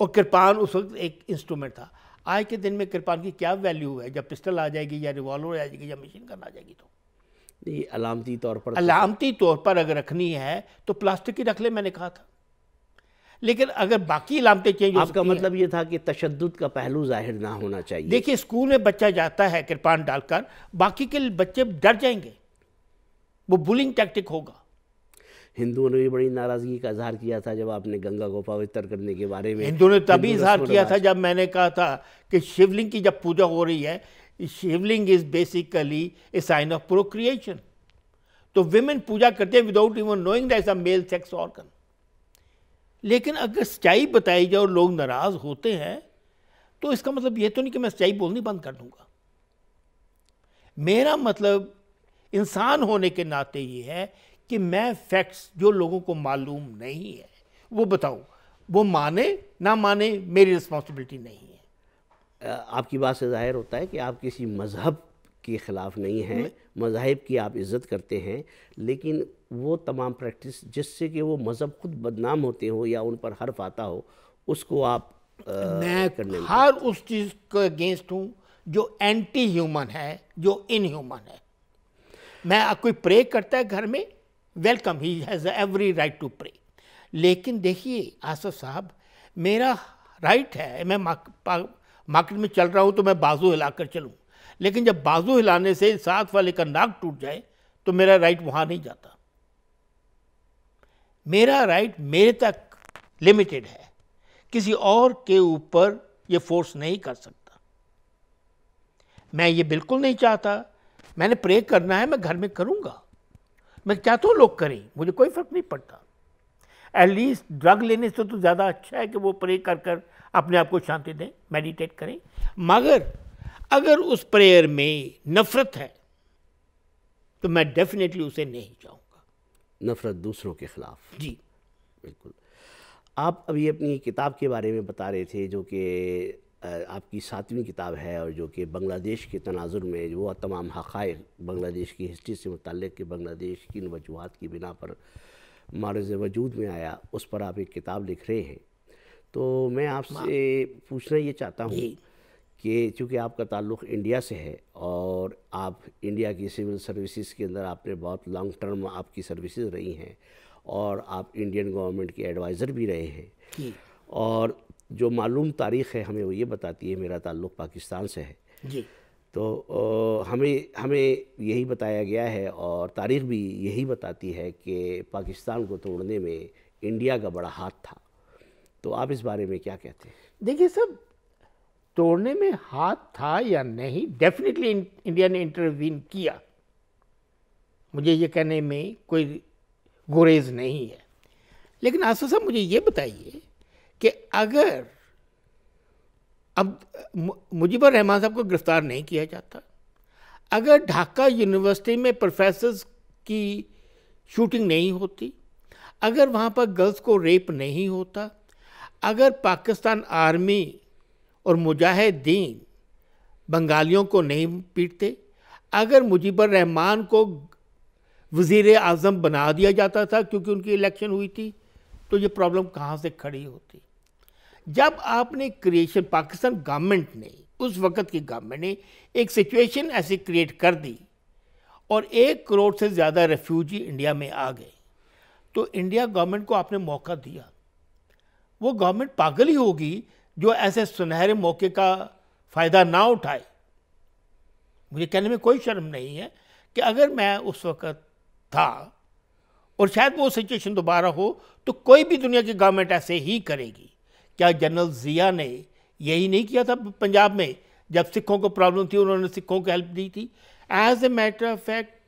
और कृपान उस वक्त एक इंस्ट्रूमेंट था। आज के दिन में कृपान की क्या वैल्यू है? जब पिस्टल आ जाएगी या रिवॉल्वर आ जाएगी या मशीन गन आ जाएगी तो। ये अलामती तौर पर तो अलामती तौर पर अगर रखनी है तो प्लास्टिक की रख ले मैंने कहा था। लेकिन अगर बाकी अलामतें चेंज आपका मतलब ये था कि तशद का पहलू ज़ाहिर ना होना चाहिए। देखिए स्कूल में बच्चा जाता है कृपान डालकर बाकी के बच्चे डर जाएँगे। वो बुलिंग टैक्टिक होगा। हिंदुओं ने भी बड़ी नाराज़गी का इजहार किया था जब आपने गंगा को पवित्र करने के बारे में हिंदुओं ने तभी इजहार किया था जब मैंने कहा था कि शिवलिंग की जब पूजा हो रही है Shivling is basically a sign of procreation तो विमेन पूजा करते हैं without even knowing that a male sex organ लेकिन अगर सच्चाई बताई जाए और लोग नाराज़ होते हैं तो इसका मतलब ये तो नहीं कि मैं सच्चाई बोलनी बंद कर दूँगा। मेरा मतलब इंसान होने के नाते ये है कि मैं फैक्ट्स जो लोगों को मालूम नहीं है वो बताऊँ वो माने ना माने मेरी रिस्पॉन्सिबिलिटी नहीं है। आपकी बात से ज़ाहिर होता है कि आप किसी मज़हब के ख़िलाफ़ नहीं हैं मज़ाहब की आप इज़्ज़त करते हैं लेकिन वो तमाम प्रैक्टिस जिससे कि वो मज़हब खुद बदनाम होते हो या उन पर हर्फ आता हो उसको आप आ, मैं करने हर उस चीज़ के अगेंस्ट हूँ जो एंटी ह्यूमन है जो इन ह्यूमन है। मैं कोई प्रे करता है घर में welcome he has every right to pray लेकिन देखिए, आसफ साहब, मेरा राइट है, मैं मार्केट में चल रहा हूँ तो मैं बाजू हिलाकर चलूँ। लेकिन जब बाजू हिलाने से साथ वाले का नाक टूट जाए तो मेरा राइट वहाँ नहीं जाता। मेरा राइट मेरे तक लिमिटेड है। किसी और के ऊपर ये फोर्स नहीं कर सकता। मैं ये बिल्कुल नहीं चाहता। मैंने प्रे करना है, मैं घर में करूँगा। मैं चाहता हूँ लोग करें? मुझे कोई फ़र्क नहीं पड़ता। एटलीस्ट ड्रग लेने से तो ज़्यादा अच्छा है कि वो प्रे कर कर अपने आप को शांति दें मेडिटेट करें। मगर अगर उस प्रेयर में नफ़रत है तो मैं डेफिनेटली उसे नहीं चाहूँगा। नफ़रत दूसरों के ख़िलाफ़। जी। बिल्कुल। आप अभी अपनी किताब के बारे में बता रहे थे जो कि आपकी सातवीं किताब है और जो कि बांग्लादेश के तनाजुर में वो तमाम हक़ बांग्लादेश की हिस्ट्री से मुतल कि बांग्लादेश की वजूहत की बिना पर मारज वजूद में आया उस पर आप एक किताब लिख रहे हैं। तो मैं आपसे पूछना ये चाहता हूँ कि चूँकि आपका ताल्लुक़ इंडिया से है और आप इंडिया की सिविल सर्विसेज़ के अंदर आपने बहुत लॉन्ग टर्म आपकी सर्विसेज़ रही हैं और आप इंडियन गवर्नमेंट के एडवाइज़र भी रहे हैं और जो मालूम तारीख़ है हमें वो ये बताती है मेरा ताल्लुक़ पाकिस्तान से है। जी। तो हमें हमें यही बताया गया है और तारीख़ भी यही बताती है कि पाकिस्तान को तोड़ने में इंडिया का बड़ा हाथ था। तो आप इस बारे में क्या कहते हैं? देखिए सब तोड़ने में हाथ था या नहीं डेफिनेटली इंडिया ने इंटरवीन किया। मुझे ये कहने में कोई गुरेज नहीं है। लेकिन आसू साहब मुझे ये बताइए कि अगर, अब मुजीबर रहमान साहब को गिरफ़्तार नहीं किया जाता। अगर ढाका यूनिवर्सिटी में प्रोफेसर की शूटिंग नहीं होती, अगर वहाँ पर गर्ल्स को रेप नहीं होता, अगर पाकिस्तान आर्मी और मुजाहिदीन बंगालियों को नहीं पीटते, अगर मुजीबर रहमान को वज़ी अजम बना दिया जाता था क्योंकि उनकी इलेक्शन हुई थी तो ये प्रॉब्लम कहाँ से खड़ी होती? जब आपने क्रिएशन पाकिस्तान गवर्नमेंट ने, उस वक़्त की गवर्नमेंट ने एक सिचुएशन ऐसी क्रिएट कर दी और एक करोड़ से ज़्यादा रेफ्यूजी इंडिया में आ गए। तो इंडिया गवर्नमेंट को आपने मौका दिया। वो गवर्नमेंट पागल ही होगी जो ऐसे सुनहरे मौके का फ़ायदा ना उठाए। मुझे कहने में कोई शर्म नहीं है कि अगर मैं उस वक़्त था और शायद वो सिचुएशन दोबारा हो तो कोई भी दुनिया की गवर्नमेंट ऐसे ही करेगी। क्या जनरल जिया ने यही नहीं किया था पंजाब में? जब सिखों को प्रॉब्लम थी, उन्होंने सिखों को हेल्प दी थी। As a matter of fact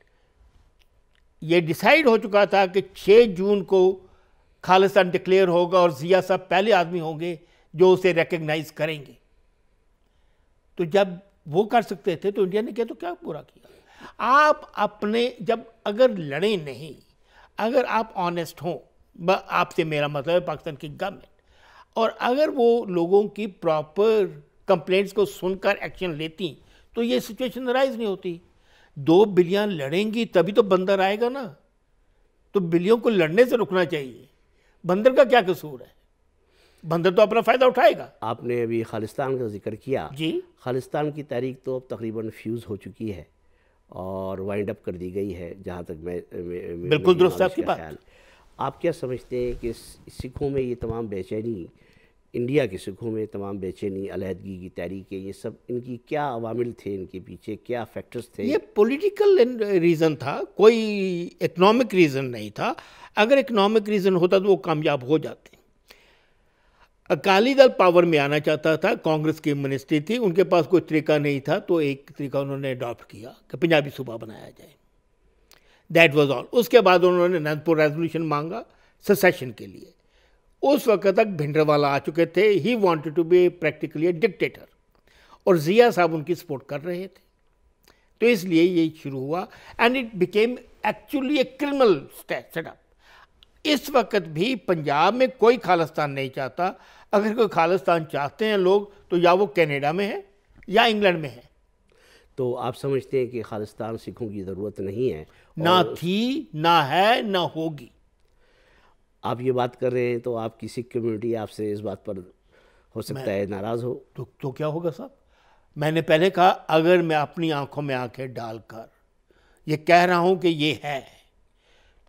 ये डिसाइड हो चुका था कि 6 जून को खालिस्तान डिक्लेयर होगा और जिया साहब पहले आदमी होंगे जो उसे रिकग्नाइज करेंगे। तो जब वो कर सकते थे तो इंडिया ने किया तो क्या पूरा किया? आप अपने, जब अगर लड़े नहीं, अगर आप ऑनेस्ट हों आपसे मेरा मतलब है पाकिस्तान की गवर्नमेंट और अगर वो लोगों की प्रॉपर कंप्लेंट्स को सुनकर एक्शन लेती तो ये सिचुएशन राइज नहीं होती। दो बिलियन लड़ेंगी तभी तो बंदर आएगा ना। तो बिलियों को लड़ने से रुकना चाहिए। बंदर का क्या कसूर है? बंदर तो अपना फ़ायदा उठाएगा। आपने अभी खालिस्तान का ज़िक्र किया। जी। खालिस्तान की तारीख तो अब तकरीबन फ्यूज़ हो चुकी है और वाइंड अप कर दी गई है जहाँ तक मैं बिल्कुल दुरुस्त आपकी बात। आप क्या समझते हैं कि सिखों में ये तमाम बेचैनी, इंडिया के सिखों में तमाम बेचैनी, अलहदगी की तहरीकें, ये सब, इनकी क्या अवामिल थे इनके पीछे? क्या फैक्टर्स थे? ये पॉलिटिकल रीज़न था, कोई इकनॉमिक रीज़न नहीं था। अगर इकनॉमिक रीज़न होता तो वो कामयाब हो जाते। अकाली दल पावर में आना चाहता था, कांग्रेस की मिनिस्ट्री थी, उनके पास कोई तरीका नहीं था तो एक तरीका उन्होंने अडॉप्ट किया कि पंजाबी सूबा बनाया जाए। दैट वाज ऑल उसके बाद उन्होंने अनंतपुर रेजोल्यूशन मांगा ससेशन के लिए। उस वक्त तक भिंडरवाला आ चुके थे। He wanted to be practically a dictator और जिया साहब उनकी सपोर्ट कर रहे थे। तो इसलिए ये शुरू हुआ। And it became actually a criminal setup इस वक्त भी पंजाब में कोई खालिस्तान नहीं चाहता। अगर कोई खालिस्तान चाहते हैं लोग तो या वो कनाडा में है या इंग्लैंड में है। तो आप समझते हैं कि खालिस्तान सिखों की ज़रूरत नहीं है ना थी ना है ना होगी। आप ये बात कर रहे हैं तो आपकी सिख कम्युनिटी आपसे इस बात पर हो सकता है नाराज़ हो। तो तो क्या होगा साहब? मैंने पहले कहा अगर मैं अपनी आँखों में आँखें डालकर ये कह रहा हूँ कि ये है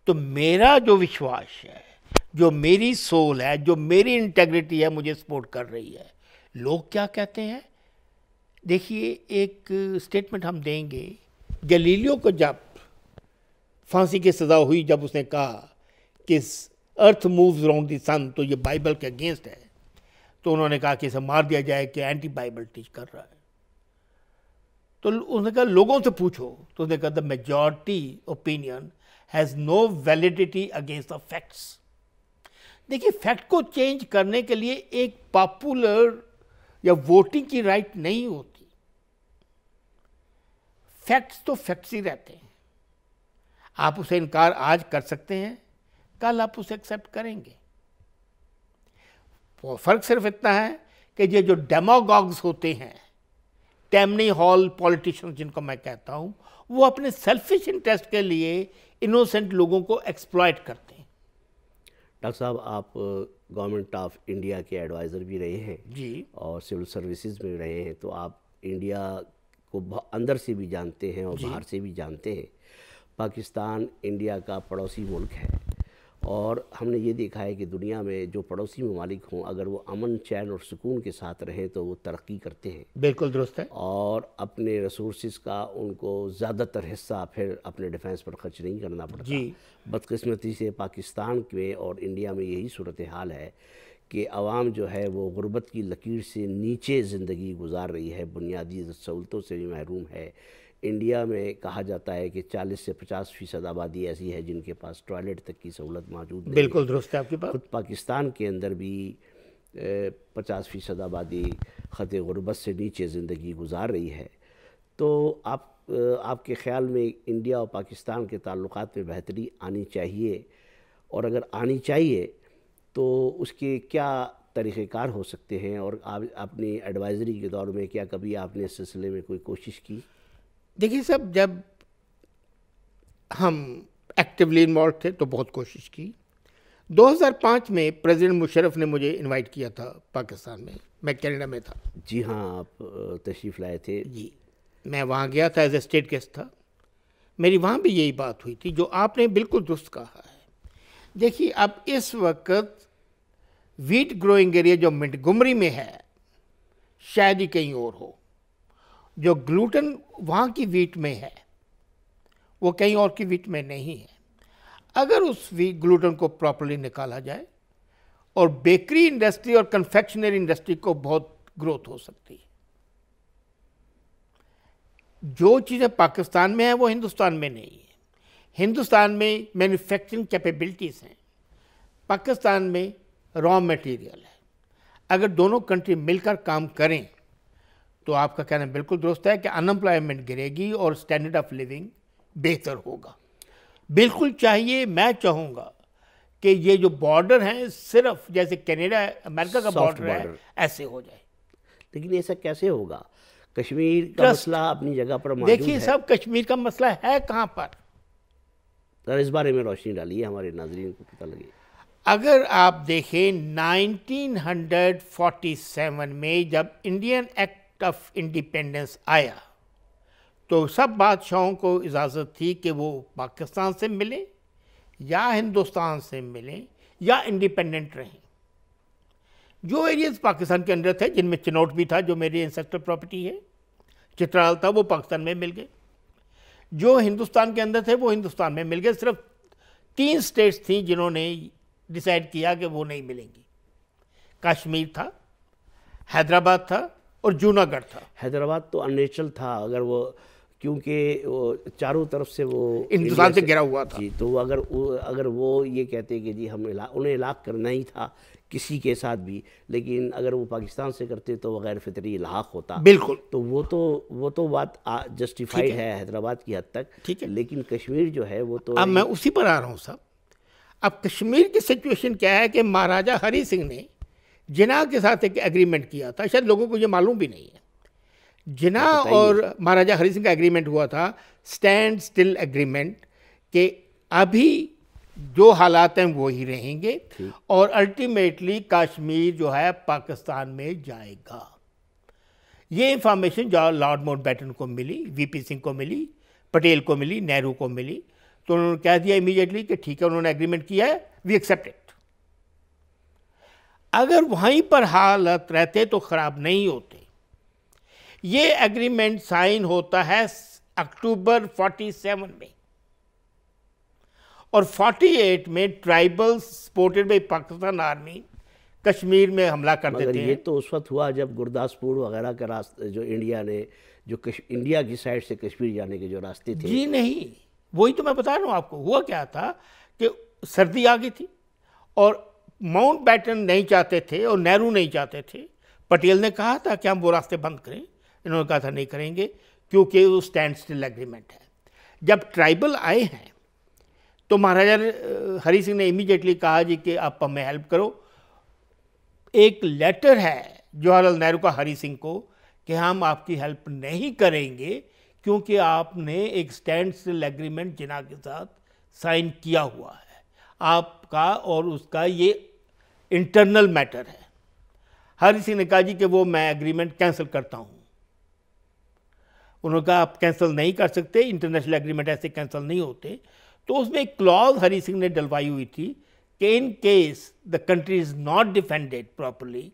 तो मेरा जो विश्वास है जो मेरी सोल है जो मेरी इंटेग्रिटी है मुझे सपोर्ट कर रही है। लोग क्या कहते हैं? देखिए, एक स्टेटमेंट हम देंगे, गलीलियो को जब फांसी की सज़ा हुई, जब उसने कहा कि earth moves around the sun तो ये बाइबल के अगेंस्ट है तो उन्होंने कहा कि इसे मार दिया जाए कि एंटी बाइबल टीच कर रहा है। तो उसने कहा, लोगों से पूछो। तो उसने कहा the majority opinion has no validity against the facts देखिए फैक्ट को चेंज करने के लिए एक पॉपुलर या वोटिंग की राइट नहीं होती। फैक्ट्स तो फैक्ट्स ही रहते हैं। आप उसे इनकार आज कर सकते हैं कल आप उसे एक्सेप्ट करेंगे। फ़र्क सिर्फ़ इतना है कि ये जो डेमोगॉग्स होते हैं टेमनी हॉल पॉलिटिशियन जिनको मैं कहता हूँ वो अपने सेल्फिश इंटरेस्ट के लिए इनोसेंट लोगों को एक्सप्लॉयट करते हैं। डॉक्टर साहब आप गवर्नमेंट ऑफ़ इंडिया के एडवाइज़र भी रहे हैं जी। और सिविल सर्विसेज़ में रहे हैं तो आप इंडिया को अंदर से भी जानते हैं और बाहर से भी जानते हैं। पाकिस्तान इंडिया का पड़ोसी मुल्क है। और हमने ये देखा है कि दुनिया में जो पड़ोसी ममालिक हों अगर वो अमन चैन और सुकून के साथ रहें तो वो तरक्की करते हैं। बिल्कुल दुरुस्त है। और अपने रिसोर्स का उनको ज़्यादातर हिस्सा फिर अपने डिफेंस पर खर्च नहीं करना पड़ता। जी। बदकस्मती से पाकिस्तान में और इंडिया में यही सूरत हाल है कि आवाम जो है वो गुर्बत की लकीर से नीचे ज़िंदगी गुजार रही है बुनियादी सहूलतों से भी महरूम है। इंडिया में कहा जाता है कि 40 से 50 फ़ीसद आबादी ऐसी है जिनके पास टॉयलेट तक की सहूलत मौजूद बिल्कुल दुरुस्त है आपकी बात। खुद पाकिस्तान के अंदर भी पचास फ़ीसद आबादी ख़त गुरबत से नीचे ज़िंदगी गुजार रही है। तो आप आपके ख़्याल में इंडिया और पाकिस्तान के ताल्लुक़ में बेहतरी आनी चाहिए? और अगर आनी चाहिए तो उसके क्या तरीक़ेकार हो सकते हैं और आप अपनी एडवाइज़री के दौर में क्या कभी आपने इस सिलसिले में कोई कोशिश की? देखिए सब जब हम एक्टिवली इन्वॉल्व थे तो बहुत कोशिश की। 2005 में प्रेसिडेंट मुशरफ ने मुझे इनवाइट किया था पाकिस्तान में। मैं कनाडा में था। जी हाँ आप तशरीफ़ लाए थे। जी। मैं वहाँ गया था एज ए स्टेट गेस्ट था। मेरी वहाँ भी यही बात हुई थी जो आपने बिल्कुल दुरुस्त कहा है। देखिए, अब इस वक्त वीट ग्रोइंग एरिया जो मिटगुमरी में है, शायद ही कहीं और हो, जो ग्लूटन वहाँ की वीट में है, वो कहीं और की वीट में नहीं है। अगर उस वीट ग्लूटन को प्रॉपरली निकाला जाए, और बेकरी इंडस्ट्री और कन्फेक्शनरी इंडस्ट्री को बहुत ग्रोथ हो सकती है। जो चीज़ें पाकिस्तान में हैं, वो हिंदुस्तान में नहीं है। हिंदुस्तान में मैन्युफैक्चरिंग कैपेबिलिटीज़ हैं पाकिस्तान में रॉ मटेरियल है। अगर दोनों कंट्री मिलकर काम करें तो आपका कहना बिल्कुल दुरुस्त है कि अनएम्प्लॉयमेंट गिरेगी और स्टैंडर्ड ऑफ़ लिविंग बेहतर होगा। बिल्कुल चाहिए मैं चाहूँगा कि ये जो बॉर्डर हैं सिर्फ़ जैसे कनाडा अमेरिका का बॉर्डर है ऐसे हो जाए। लेकिन ऐसा कैसे होगा? कश्मीर का मसला अपनी जगह पर देखिए सब कश्मीर का मसला है कहाँ पर? सर, इस बारे में रोशनी डालिए, हमारे नाजरीन को पता लगे। अगर आप देखें 1947 में जब इंडियन एक्ट ऑफ़ इंडिपेंडेंस आया तो सब बादशाहों को इजाज़त थी कि वो पाकिस्तान से मिलें, या हिंदुस्तान से मिलें, या इंडिपेंडेंट रहें। जो एरियाज़ पाकिस्तान के अंदर थे, जिनमें चिनौट भी था, जो मेरी इंसेक्टर प्रॉपर्टी है, चित्राल था, वो पाकिस्तान में मिल गए। जो हिंदुस्तान के अंदर थे वो हिंदुस्तान में मिल गए। सिर्फ़ तीन स्टेट्स थी जिन्होंने डिसाइड किया कि वो नहीं मिलेंगी। कश्मीर था हैदराबाद था और जूनागढ़ था। हैदराबाद तो अननेचुरल था अगर वो क्योंकि वो चारों तरफ़ से वो हिंदुस्तान से घिरा हुआ था। जी तो अगर अगर वो ये कहते कि जी हम इला, उन्हें इलाक करना ही था किसी के साथ भी लेकिन अगर वो पाकिस्तान से करते तो गैर फितरी इलाक होता। बिल्कुल। तो वो तो वो तो बात जस्टिफाइड है, है हैदराबाद की हद तक। ठीक है। लेकिन कश्मीर जो है वो तो अब मैं उसी पर आ रहा हूँ साहब। अब कश्मीर की सिचुएशन क्या है कि महाराजा हरी सिंह ने जिना के साथ एक एग्रीमेंट किया था। शायद लोगों को ये मालूम भी नहीं है। जिना और महाराजा हरि सिंह का एग्रीमेंट हुआ था। स्टैंड स्टिल एग्रीमेंट कि अभी जो हालात हैं वो ही रहेंगे। और अल्टीमेटली कश्मीर जो है पाकिस्तान में जाएगा। ये इंफॉर्मेशन जो लॉर्ड माउंट बैटन को मिली वीपी सिंह को मिली पटेल को मिली नेहरू को मिली। तो उन्होंने कह दिया इमीडिएटली कि ठीक है उन्होंने एग्रीमेंट किया है वी एक्सेप्टेड अगर वहीं पर हालत रहते तो ख़राब नहीं होते। ये एग्रीमेंट साइन होता है अक्टूबर 47 में। और 48 में tribal supported by Pakistan army Kashmir में हमला कर देते हैं। ये तो उस वक्त हुआ जब गुरदासपुर वगैरह के रास्ते जो इंडिया ने जो कश, इंडिया की साइड से कश्मीर जाने के जो रास्ते थे। जी नहीं वही तो मैं बता रहा हूँ आपको। हुआ क्या था कि सर्दी आ गई थी और माउंट बैटन नहीं चाहते थे और नेहरू नहीं चाहते थे। पटेल ने कहा था कि हम वो रास्ते बंद करें। इन्होंने कहा था नहीं करेंगे क्योंकि वो स्टैंड स्टिल एग्रीमेंट है। जब ट्राइबल आए हैं तो महाराजा हरि सिंह ने इमीडिएटली कहा जी कि आप हमें हेल्प करो। एक लेटर है जवाहरलाल नेहरू का हरि सिंह को कि हम आपकी हेल्प नहीं करेंगे क्योंकि आपने एक स्टैंड स्टिल एग्रीमेंट जिना के साथ साइन किया हुआ है। आपका और उसका ये इंटरनल मैटर है। हरि सिंह ने कहा जी कि वो मैं एग्रीमेंट कैंसिल करता हूँ। उन्होंने कहा आप कैंसिल नहीं कर सकते इंटरनेशनल एग्रीमेंट ऐसे कैंसिल नहीं होते। तो उसमें क्लॉज हरी सिंह ने डलवाई हुई थी कि in case the country is not defended properly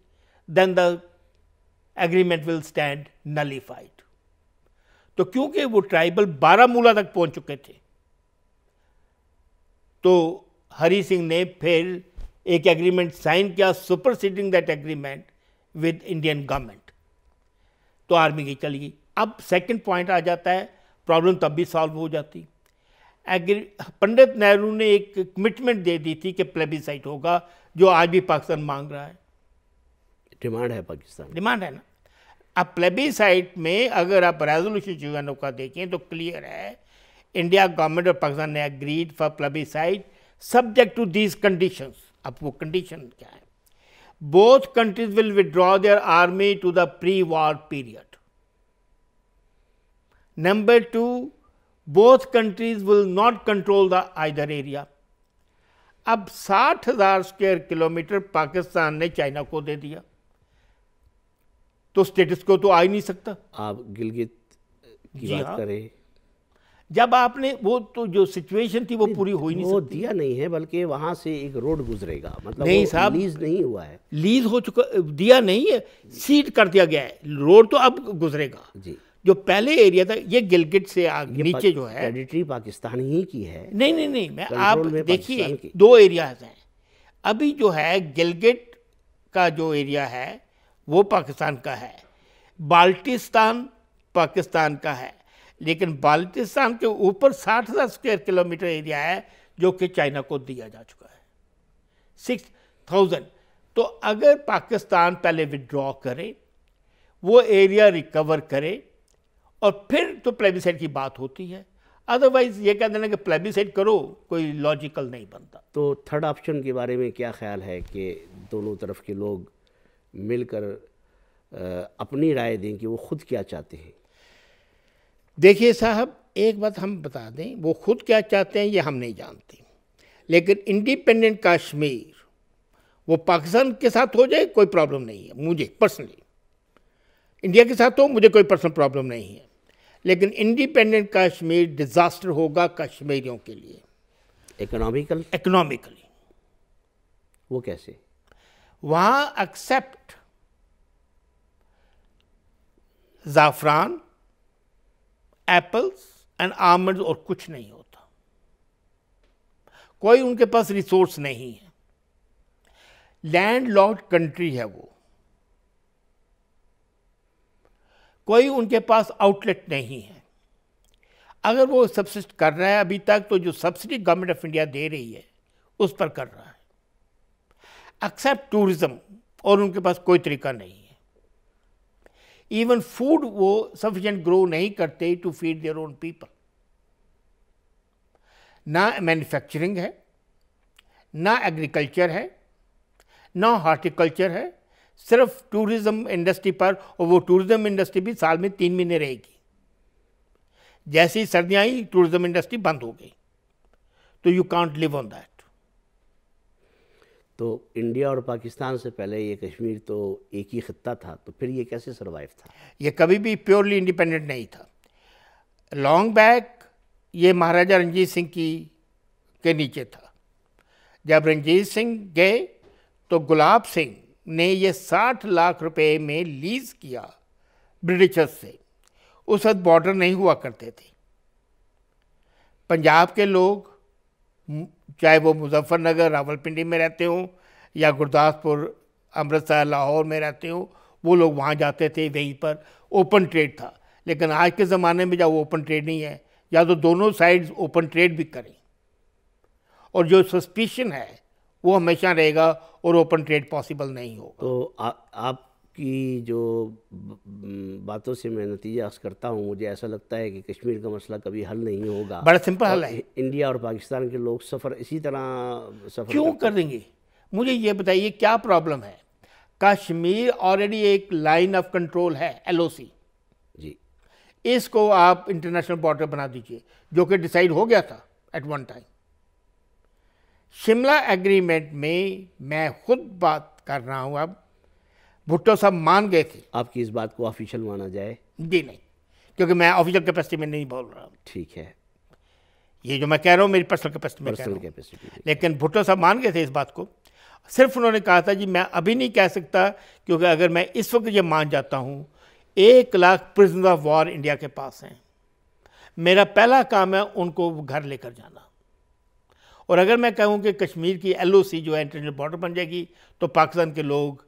then the agreement will stand nullified तो क्योंकि वो ट्राइबल बारामूला तक पहुँच चुके थे तो हरी सिंह ने फिर एक एग्रीमेंट साइन किया superseding that agreement with Indian government तो आर्मी की चली गई। अब सेकंड पॉइंट आ जाता है प्रॉब्लम तब भी सॉल्व हो जाती। एग्री पंडित नेहरू ने एक कमिटमेंट दे दी थी कि प्लेबिसाइट होगा जो आज भी पाकिस्तान मांग रहा है। डिमांड है पाकिस्तान डिमांड है ना? अब प्लेबिसाइट में अगर आप रेजोल्यूशन यूएनओ का देखें तो क्लियर है इंडिया गवर्नमेंट और पाकिस्तान ने agreed for plebiscite subject to these condition अब वो कंडीशन क्या है? Both countries will withdraw their army to the pre war period number two both countries will not control the either area अब साठ हज़ार स्क्वायर किलोमीटर पाकिस्तान ने चाइना को दे दिया। तो स्टेटस को तो आ ही नहीं सकता। आप गिलगित की बात हाँ। करें। जब आपने वो तो जो सिचुएशन थी वो पूरी हो ही नहीं वो सकती। दिया नहीं है बल्कि वहाँ से एक रोड गुजरेगा। मतलब नहीं साहब। लीज नहीं हुआ है। लीज हो चुका दिया नहीं है सीट कर दिया गया है। रोड तो अब गुजरेगा। जी। जो पहले एरिया था ये गिलगिट से आग नीचे जो है। टेरिटरी पाकिस्तान ही की है। नहीं नहीं नहीं मैं आप देखिए दो एरियाज़ हैं। अभी जो है गिलगिट का जो एरिया है वो पाकिस्तान का है। बाल्टिस्तान पाकिस्तान का है। लेकिन बाल्टिस्तान के ऊपर साठ हज़ार स्क्वायर किलोमीटर एरिया है जो कि चाइना को दिया जा चुका है। सिक्स थाउज़ेंड तो अगर पाकिस्तान पहले विड्रॉ करे वो एरिया रिकवर करे और फिर तो प्लेबिसाइड की बात होती है। अदरवाइज़ ये कह देना कि प्लेबिसाइड करो कोई लॉजिकल नहीं बनता। तो थर्ड ऑप्शन के बारे में क्या ख्याल है कि दोनों तरफ़ के लोग मिलकर अपनी राय दें कि वो खुद क्या चाहते हैं? देखिए साहब एक बात हम बता दें वो खुद क्या चाहते हैं ये हम नहीं जानते। लेकिन इंडिपेंडेंट कश्मीर वो पाकिस्तान के साथ हो जाए कोई प्रॉब्लम नहीं है मुझे पर्सनली इंडिया के साथ हो मुझे कोई पर्सनल प्रॉब्लम नहीं है। लेकिन इंडिपेंडेंट कश्मीर डिज़ास्टर होगा कश्मीरियों के लिए। इकोनॉमिकल इकोनॉमिकली वो कैसे? वहाँ एक्सेप्ट ज़ाफ़रान एप्पल्स एंड आमंड और कुछ नहीं होता। कोई उनके पास रिसोर्स नहीं है। लैंड लॉर्ड कंट्री है वो। कोई उनके पास आउटलेट नहीं है। अगर वो सब्सिस्ट कर रहा है अभी तक तो जो सब्सिडी गवर्नमेंट ऑफ़ इंडिया दे रही है, उस पर कर रहा है। एक्सेप्ट टूरिज़्म और उनके पास कोई तरीका नहीं है। इवन फ़ूड वो सफिशेंट ग्रो नहीं करते to feed their own people ना मैन्युफैक्चरिंग है, ना एग्रीकल्चर है, ना हॉर्टिकल्चर है सिर्फ़ टूरिज़्म इंडस्ट्री पर और वो टूरिज़्म इंडस्ट्री भी साल में तीन महीने रहेगी। जैसे ही सर्दियाँ आई टूरिज़्म इंडस्ट्री बंद हो गई। तो you can't live on that तो इंडिया और पाकिस्तान से पहले ये कश्मीर तो एक ही खत्ता था तो फिर ये कैसे सरवाइव था? ये कभी भी प्योरली इंडिपेंडेंट नहीं था। लॉन्ग बैक ये महाराजा रंजीत सिंह की के नीचे था। जब रंजीत सिंह गए तो गुलाब सिंह ने ये साठ लाख रुपए में लीज किया ब्रिटिशर्स से। उस वक्त बॉर्डर नहीं हुआ करते थे। पंजाब के लोग चाहे वो मुजफ्फरनगर, रावलपिंडी में रहते हों या गुरदासपुर, अमृतसर, लाहौर में रहते हों, वो लोग वहाँ जाते थे वहीं पर। ओपन ट्रेड था। लेकिन आज के ज़माने में जब ओपन ट्रेड नहीं है, या तो दोनों साइड्स ओपन ट्रेड भी करें। और जो सस्पिशन है वो हमेशा रहेगा और ओपन ट्रेड पॉसिबल नहीं होगा। तो आ, जो बातों से मैं नतीजा अक्स करता हूँ मुझे ऐसा लगता है कि कश्मीर का मसला कभी हल नहीं होगा। बड़ा सिंपल हल है। इंडिया और पाकिस्तान के लोग सफ़र इसी तरह सफ़र क्यों कर देंगे? मुझे ये बताइए क्या प्रॉब्लम है? कश्मीर ऑलरेडी एक लाइन ऑफ़ कंट्रोल है एलओसी जी। इसको आप इंटरनेशनल बॉर्डर बना दीजिए जो कि डिसाइड हो गया था at one time Shimla agreement में मैं खुद बात कर रहा हूँ अब। भुट्टो साहब मान गए थे। आपकी इस बात को ऑफिशियल माना जाए। जी नहीं क्योंकि मैं ऑफिशियल कैपेसिटी में नहीं बोल रहा हूँ। ठीक है। ये जो मैं कह रहा हूँ मेरी पर्सनल कैपेसिटी में पर्सनल कैपेसिटी लेकिन भुट्टो साहब मान गए थे इस बात को। सिर्फ़ उन्होंने कहा था जी मैं अभी नहीं कह सकता क्योंकि अगर मैं इस वक्त ये मान जाता हूँ एक lakh prison of war India के पास हैं। मेरा पहला काम है उनको घर लेकर जाना। और अगर मैं कहूँ कि कश्मीर की एलओसी जो है इंटरनेशनल बॉर्डर बन जाएगी तो पाकिस्तान के लोग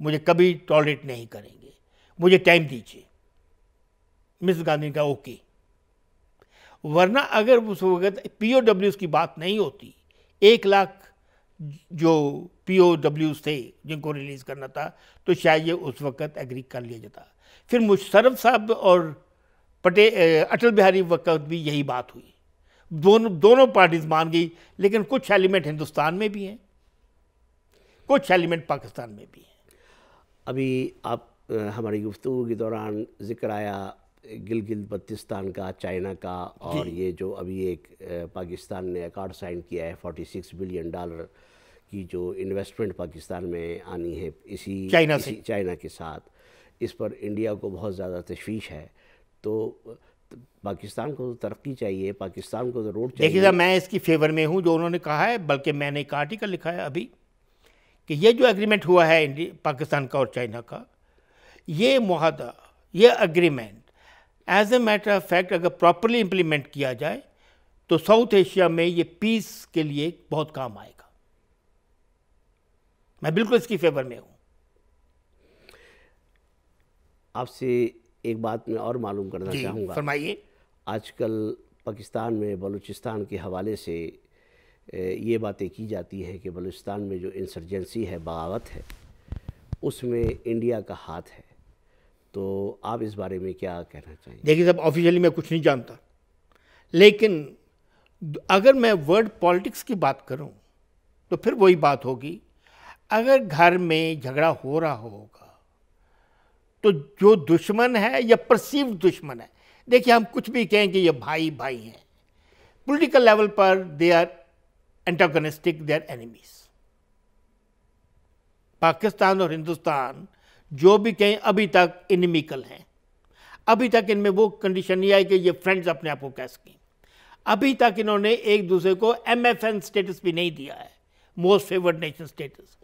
मुझे कभी टॉलरेट नहीं करेंगे। मुझे टाइम दीजिए। मिस गांधी का ओके। वरना अगर उस वक्त पी ओ की बात नहीं होती, एक लाख जो पी ओ थे, जिनको रिलीज़ करना था तो शायद ये उस वक्त एग्री कर लिया जाता। फिर मुशरफ साहब और पटे, अटल बिहारी वक्त भी यही बात हुई। दोनों दोनों पार्टीज़ मान गई लेकिन कुछ एलिमेंट हिंदुस्तान में भी हैं कुछ एलिमेंट पाकिस्तान में भी हैं। अभी आप हमारी गुफ्तु के दौरान ज़िक्र आया गिलगित बल्तिस्तान का चाइना का और ये जो अभी एक पाकिस्तान ने अकार्ड साइन किया है 46 बिलियन डॉलर की जो इन्वेस्टमेंट पाकिस्तान में आनी है इसी चाइना इसी से चाइना के साथ। इस पर इंडिया को बहुत ज़्यादा तशवीश है। तो पाकिस्तान को तो तरक्की चाहिए पाकिस्तान को तो रोड चाहिए। देखिए मैं इसकी फेवर में हूँ जो उन्होंने कहा है बल्कि मैंने एक आर्टिकल लिखा है अभी कि ये जो एग्रीमेंट हुआ है पाकिस्तान का और चाइना का ये मुहदा ये agreement as a matter of fact अगर प्रॉपरली इम्प्लीमेंट किया जाए तो साउथ एशिया में ये पीस के लिए बहुत काम आएगा। मैं बिल्कुल इसकी फेवर में हूँ। आपसे एक बात मैं और मालूम करना चाहूँगा। फरमाइए। आजकल पाकिस्तान में बलूचिस्तान के हवाले से ये बातें की जाती हैं कि बलूचिस्तान में जो इंसर्जेंसी है बगावत है उसमें इंडिया का हाथ है। तो आप इस बारे में क्या कहना चाहिए देखिए सब ऑफिशियली मैं कुछ नहीं जानता। लेकिन अगर मैं वर्ल्ड पॉलिटिक्स की बात करूँ तो फिर वही बात होगी। अगर घर में झगड़ा हो रहा होगा तो जो दुश्मन है, या परसीव दुश्मन है? देखिए, हम कुछ भी कहें कि ये भाई भाई हैं। पॉलिटिकल लेवल पर they are antagonistic they are enemies Pakistan और हिंदुस्तान जो भी कहें, अभी तक इनमिकल हैं। अभी तक इनमें वो कंडीशन नहीं आई कि ये फ्रेंड्स अपने आप को कह। सकें अभी तक इन्होंने एक दूसरे को एम एफ़ एन स्टेटस भी नहीं दिया है। मोस्ट फेवर्ड नेशन स्टेटस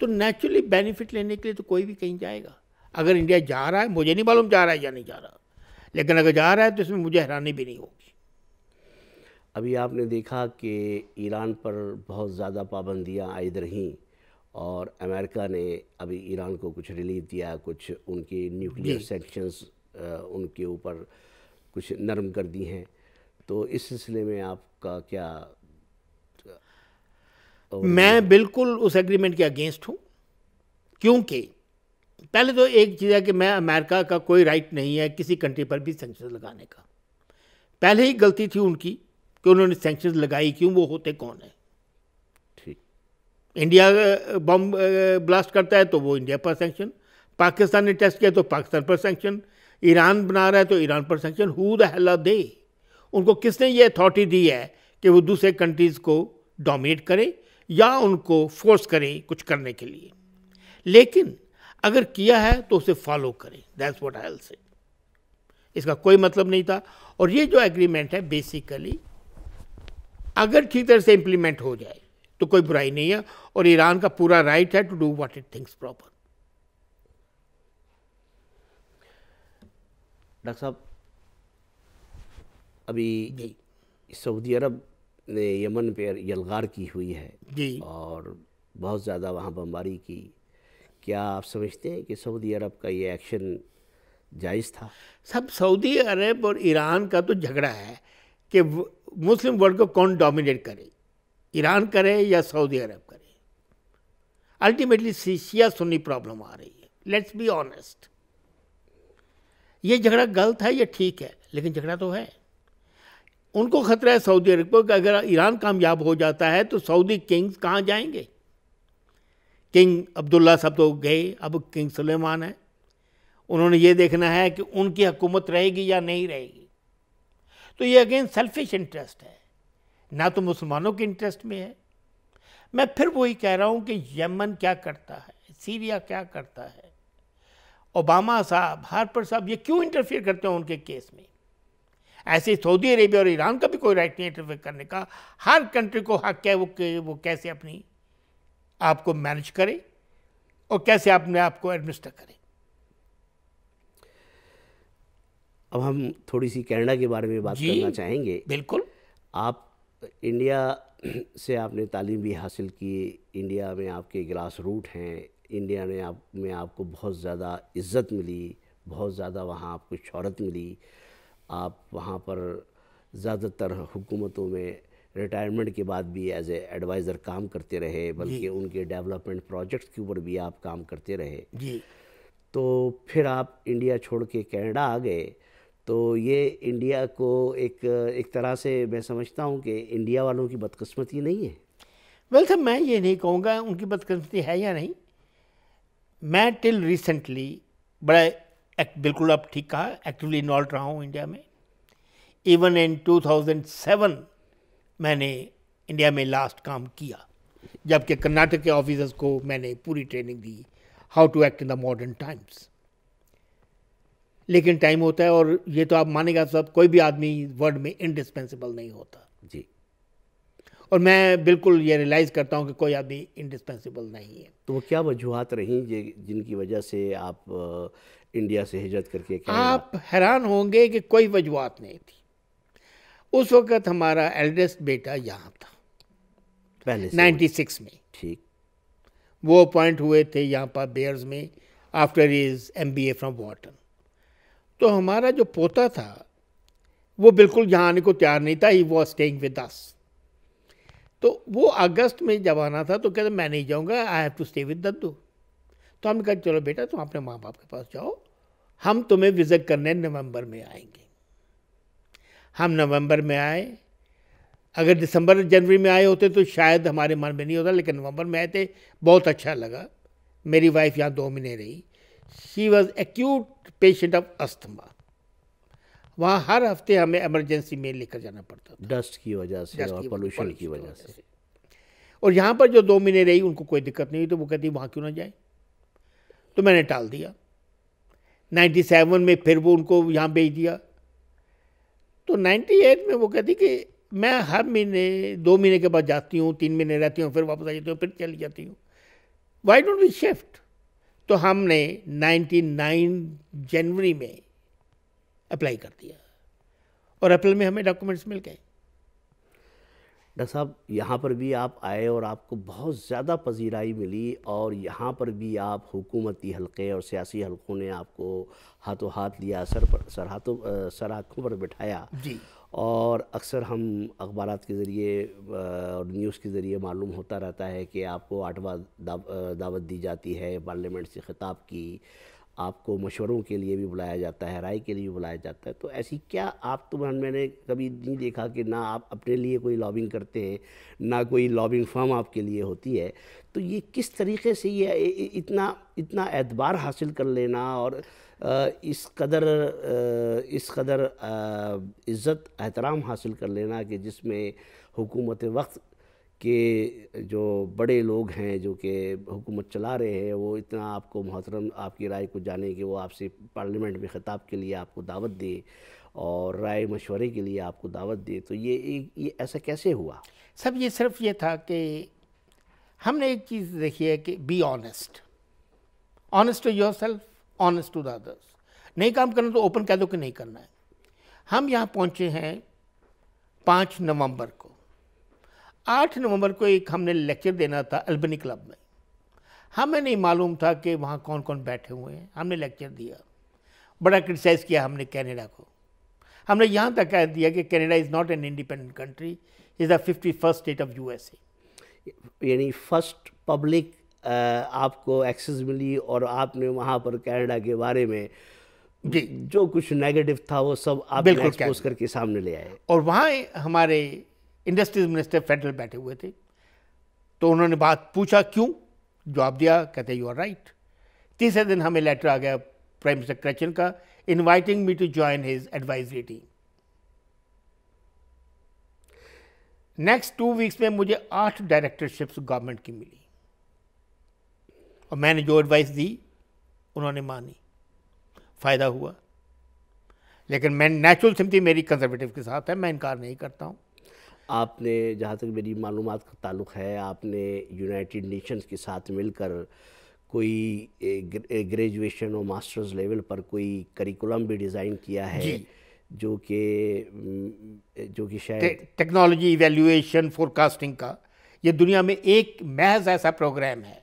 तो नेचुरली बेनिफिट लेने के लिए तो कोई भी कहीं जाएगा। अगर इंडिया जा रहा है मुझे नहीं मालूम जा रहा है या नहीं जा रहा। लेकिन अगर जा रहा है तो इसमें मुझे हैरानी भी नहीं होगी। अभी आपने देखा कि ईरान पर बहुत ज़्यादा पाबंदियाँ आयद रहीं और अमेरिका ने अभी ईरान को कुछ रिलीफ दिया कुछ उनके न्यूक्लियर सेक्शंस उनके ऊपर कुछ नरम कर दी हैं। तो इस सिलसिले में आपका क्या मैं बिल्कुल उस एग्रीमेंट के अगेंस्ट हूँ क्योंकि पहले तो एक चीज़ है कि मैं अमेरिका का कोई राइट नहीं है किसी कंट्री पर भी सेंक्शन लगाने का। पहले ही गलती थी उनकी कि उन्होंने सेंक्शन लगाई क्यों वो होते कौन है? ठीक। इंडिया बम ब्लास्ट करता है तो वो इंडिया पर सेंक्शन पाकिस्तान ने टेस्ट किया तो पाकिस्तान पर सेंक्शन ईरान बना रहा है तो ईरान पर sanction who the hell they उनको किसने ये अथॉरिटी दी है कि वो दूसरे कंट्रीज़ को डोमिनेट करें या उनको फोर्स करें कुछ करने के लिए? लेकिन अगर किया है तो उसे फॉलो करें। दैट्स वॉट आई से इसका कोई मतलब नहीं था। और ये जो एग्रीमेंट है बेसिकली अगर ठीक तरह से इम्प्लीमेंट हो जाए तो कोई बुराई नहीं है। और ईरान का पूरा राइट है to do what it thinks proper doctor साहब अभी जी। सऊदी अरब ने यमन पर यलगार की हुई है। जी। और बहुत ज़्यादा वहाँ बमबारी की क्या आप समझते हैं कि सऊदी अरब का ये एक्शन जायज़ था? सब सऊदी अरब और ईरान का तो झगड़ा है कि मुस्लिम वर्ल्ड को कौन डोमिनेट करे? ईरान करे या सऊदी अरब करे? अल्टीमेटली शिया सुन्नी प्रॉब्लम आ रही है। लेट्स बी ऑनेस्ट ये झगड़ा गलत है या ठीक है? लेकिन झगड़ा तो है। उनको खतरा है सऊदी अरब को कि अगर ईरान कामयाब हो जाता है तो सऊदी किंग्स कहाँ जाएँगे? किंग अब्दुल्ला सब तो गए अब किंग सुलेमान है। उन्होंने ये देखना है कि उनकी हुकूमत रहेगी या नहीं रहेगी। तो ये अगेन सेल्फिश इंटरेस्ट है। ना तो मुसलमानों के इंटरेस्ट में है। मैं फिर वही कह रहा हूँ कि यमन क्या करता है सीरिया क्या करता है? ओबामा साहब हारपर साहब ये क्यों इंटरफियर करते हैं उनके केस में? ऐसे सऊदी अरेबिया और ईरान का भी कोई राइट नहीं इंटरफेयर करने का। हर कंट्री को हक है वो के, वो कैसे अपनी आपको मैनेज करे और कैसे अपने आप को एडमिनिस्टर करे। अब हम थोड़ी सी कनाडा के बारे में बात करना चाहेंगे। बिल्कुल। आप इंडिया से आपने तालीम भी हासिल की इंडिया में आपके ग्रास रूट हैं इंडिया ने आप में आपको बहुत ज़्यादा इज़्ज़त मिली बहुत ज़्यादा वहाँ आपको शहरत मिली। आप वहाँ पर ज़्यादातर हुकूमतों में रिटायरमेंट के बाद भी एज ए एडवाइज़र काम करते रहे बल्कि उनके डेवलपमेंट प्रोजेक्ट्स के ऊपर भी आप काम करते रहे। जी। तो फिर आप इंडिया छोड़ के कैनेडा आ गए। तो ये इंडिया को एक एक तरह से मैं समझता हूँ कि इंडिया वालों की बदकस्मती नहीं है। वेल सर मैं ये नहीं कहूँगा उनकी बदकस्मती है या नहीं। मैं टिल रिसेंटली बड़ा बिल्कुल अब ठीक कहा एक्टिवली इन्वॉल्व रहा हूँ इंडिया में। इवन इन 2007 मैंने इंडिया में लास्ट काम किया जबकि कर्नाटक के ऑफिसर्स को मैंने पूरी training the how to act in the modern times लेकिन टाइम होता है और ये तो आप मानेगा सब कोई भी आदमी वर्ल्ड में इंडिस्पेंसिबल नहीं होता। जी। और मैं बिल्कुल ये रियलाइज़ करता हूँ कि कोई आदमी इंडिस्पेंसिबल नहीं है। तो वो क्या वजूहत रही जिनकी वजह से आप इंडिया से हिजरत करके आप हैरान होंगे कि कोई वजूहत नहीं थी। उस वक्त हमारा एल्डेस्ट बेटा यहाँ था। पहले नाइन्टी सिक्स में। ठीक। वो अपॉइंट हुए थे यहाँ पर बेयर्स में after is M B A from Wharton तो हमारा जो पोता था वो बिल्कुल यहाँ आने को तैयार नहीं था। ही वो स्टेइंग विद अस तो वो अगस्त में जब आना था तो कहते मैं नहीं जाऊँगा I have to stay with दद्दू। तो हमने कहा चलो बेटा तुम अपने माँ बाप के पास जाओ। हम तुम्हें विज़िट करने नवंबर में आएँगे। हम नवंबर में आए। अगर दिसंबर जनवरी में आए होते तो शायद हमारे मन में नहीं होता लेकिन नवंबर में आए थे बहुत अच्छा लगा। मेरी वाइफ यहाँ दो महीने रही। She was acute patient of asthma वहाँ हर हफ़्ते हमें इमरजेंसी में लेकर जाना पड़ता था। डस्ट की वजह से और पोल्यूशन की वजह से। और यहाँ पर जो दो महीने रही उनको कोई दिक्कत नहीं हुई तो वो कहती वहाँ क्यों ना जाए? तो मैंने टाल दिया। 97 में फिर वो उनको यहाँ भेज दिया। तो 98 में वो कहती कि मैं हर महीने, दो महीने के बाद जाती हूँ, तीन महीने रहती हूँ, फिर वापस आ जाती हूँ, फिर चली जाती हूँ। वाई डोंट वी शिफ्ट तो हमने 99 जनवरी में अप्लाई कर दिया। और अप्रैल में हमें डॉक्यूमेंट्स मिल गए। डॉक्टर साहब यहाँ पर भी आप आए और आपको बहुत ज़्यादा पजीराई मिली और यहाँ पर भी आप हुकूमती हलके और सियासी हलकों ने आपको हाथों हाथ लिया सर पर सर हाथों सर आँखों पर बिठाया। जी। और अक्सर हम अखबार के ज़रिए और न्यूज़ के ज़रिए मालूम होता रहता है कि आपको आठवा दावत दी जाती है पार्लियामेंट से ख़िताब की। आपको मशवरों के लिए भी बुलाया जाता है, राय के लिए भी बुलाया जाता है। तो ऐसी क्या आप तो मैंने कभी नहीं देखा कि ना आप अपने लिए कोई लॉबिंग करते हैं, ना कोई लॉबिंग फर्म आपके लिए होती है। तो ये किस तरीके से ये इतना इतना एतबार हासिल कर लेना और इस कदर इस कदर इज़्ज़त, एहतराम हासिल कर लेना कि जिसमें हुकूमत वक्त के जो बड़े लोग हैं, जो कि हुकूमत चला रहे हैं, वो इतना आपको मोहतरम आपकी राय को जाने कि, वो आपसे पार्लियामेंट में ख़िताब के लिए आपको दावत दे और राय मशवरे के लिए आपको दावत दे। तो ये एक, ये ऐसा कैसे हुआ? सब ये सिर्फ़ ये था कि हमने एक चीज़ देखी है कि be honest honest to yourself honest to the others नहीं काम करना तो ओपन कह दो कि नहीं करना है। हम यहाँ पहुँचे हैं पाँच नवंबर को। आठ नवंबर को एक हमने लेक्चर देना था अल्बनी क्लब में। हमें नहीं मालूम था कि वहाँ कौन कौन बैठे हुए हैं। हमने लेक्चर दिया। बड़ा क्रिटिसाइज़ किया हमने कैनेडा को। हमने यहाँ तक कह दिया कि Canada is not an independent country is the fifty first state of U S यानी फ़र्स्ट पब्लिक आपको एक्सेस मिली और आपने वहाँ पर कैनेडा के बारे में जी। जो कुछ नेगेटिव था वो सब आप एक्सपोज करके सामने ले आए। और वहाँ हमारे इंडस्ट्रीज़ मिनिस्टर फेडरल बैठे हुए थे। तो उन्होंने बात पूछा, क्यों? जवाब दिया, कहते यू आर राइट तीसरे दिन हमें लेटर आ गया प्राइम मिनिस्टर क्रचन का inviting me to join his advisory team next two weeks में मुझे आठ डायरेक्टरशिप्स गवर्नमेंट की मिली। और मैंने जो एडवाइस दी, उन्होंने मानी। फ़ायदा हुआ। लेकिन मैं नेचुरल सिम्पथी मेरी कंजर्वेटिव के साथ है, मैं इनकार नहीं करता हूँ। आपने जहाँ तक मेरी मालूम का ताल्लुक़ है आपने यूनाइटेड नेशंस के साथ मिलकर कोई ग्रेजुएशन और मास्टर्स लेवल पर कोई करिकुलम भी डिज़ाइन किया है जो। कि जो कि शायद टेक्नोलॉजी इवेल्युएशन फोरकास्टिंग का ये दुनिया में एक महज ऐसा प्रोग्राम है।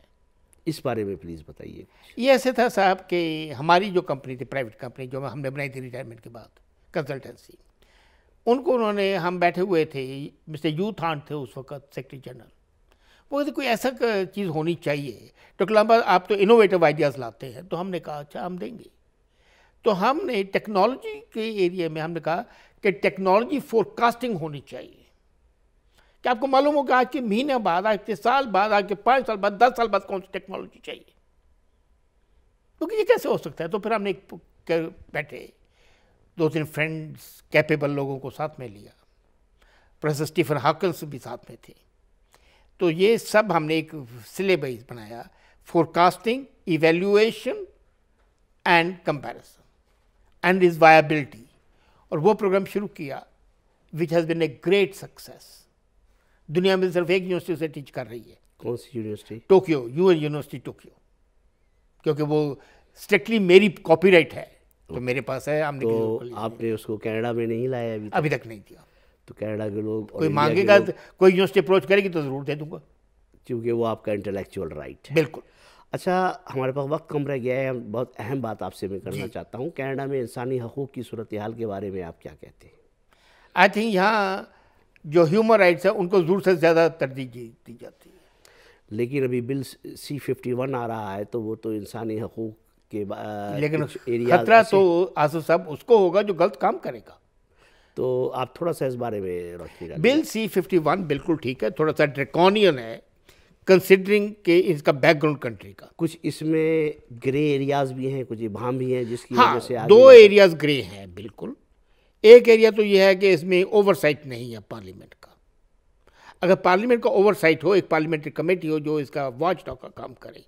इस बारे में प्लीज़ बताइए ये ऐसे था साहब कि हमारी जो कंपनी थी प्राइवेट कंपनी जो हमने बनाई थी रिटायरमेंट के बाद कंसल्टेंसी उनको उन्होंने, हम बैठे हुए थे, मिस्टर यू थान थे उस वक्त, सेक्रेटरी जनरल। वो कहते, कोई ऐसा चीज़ होनी चाहिए? तो आप तो इनोवेटिव आइडियाज़ लाते हैं तो हमने कहा अच्छा हम देंगे। तो हमने टेक्नोलॉजी के एरिया में, हमने कहा कि टेक्नोलॉजी फोरकास्टिंग होनी चाहिए। कि आपको मालूम होगा, आज के महीने बाद, आज के साल बाद, आज के पाँच साल बाद, दस साल बाद कौन सी टेक्नोलॉजी चाहिए? क्योंकि तो ये कैसे हो सकता है? तो फिर हमने बैठे। दो तीन फ्रेंड्स कैपेबल लोगों को साथ में लिया। प्रोफेसर स्टीफन हाकल्स भी साथ में थे। तो ये सब हमने एक सिलेबस बनाया forecasting evaluation and comparison and is viability और वो प्रोग्राम शुरू किया which has been a great success दुनिया में सिर्फ़ एक यूनिवर्सिटी से टीच कर रही है। कौन सी university Tokyo UN university Tokyo क्योंकि वो स्ट्रिक्टली मेरी कॉपीराइट है। तो मेरे पास है हमने तो आपने उसको कनाडा में नहीं लाया अभी अभी तक नहीं दिया। तो कनाडा के लोग कोई मांगेगा तो कोई यूनिवर्सिटी अप्रोच करेगी तो ज़रूर दे दूँगा। क्योंकि वो आपका इंटेलेक्चुअल राइट है। बिल्कुल। अच्छा हमारे पास वक्त कम रह गया है। बहुत अहम बात आपसे मैं करना चाहता हूँ। कनाडा में इंसानी हकूक़ की सूरत हाल के बारे में आप क्या कहते हैं? आई थिंक यहाँ जो ह्यूमन राइट्स है उनको ज़रूर से ज़्यादा तरजीह दी जाती है। लेकिन अभी बिल सी फिफ्टी वन आ रहा है तो वो तो इंसानी हकूक़ के लेकिन खतरा तो आसफ साहब उसको होगा जो गलत काम करेगा। तो आप थोड़ा सा इस बारे में रोशनी बिल सी फिफ्टी वन बिल्कुल ठीक है थोड़ा सा ड्रेकॉनियन है कंसिडरिंग के इसका बैकग्राउंड कंट्री का। कुछ इसमें ग्रे एरियाज़ भी हैं कुछ इबाम भी हैं जिसकी हाँ, वजह से दो एरियाज़ ग्रे हैं। बिल्कुल। एक एरिया तो यह है कि इसमें ओवरसाइट नहीं है पार्लियामेंट का। अगर पार्लियामेंट का ओवरसाइट हो एक पार्लियामेंट्री कमेटी हो जो इसका वॉच डॉग का काम करे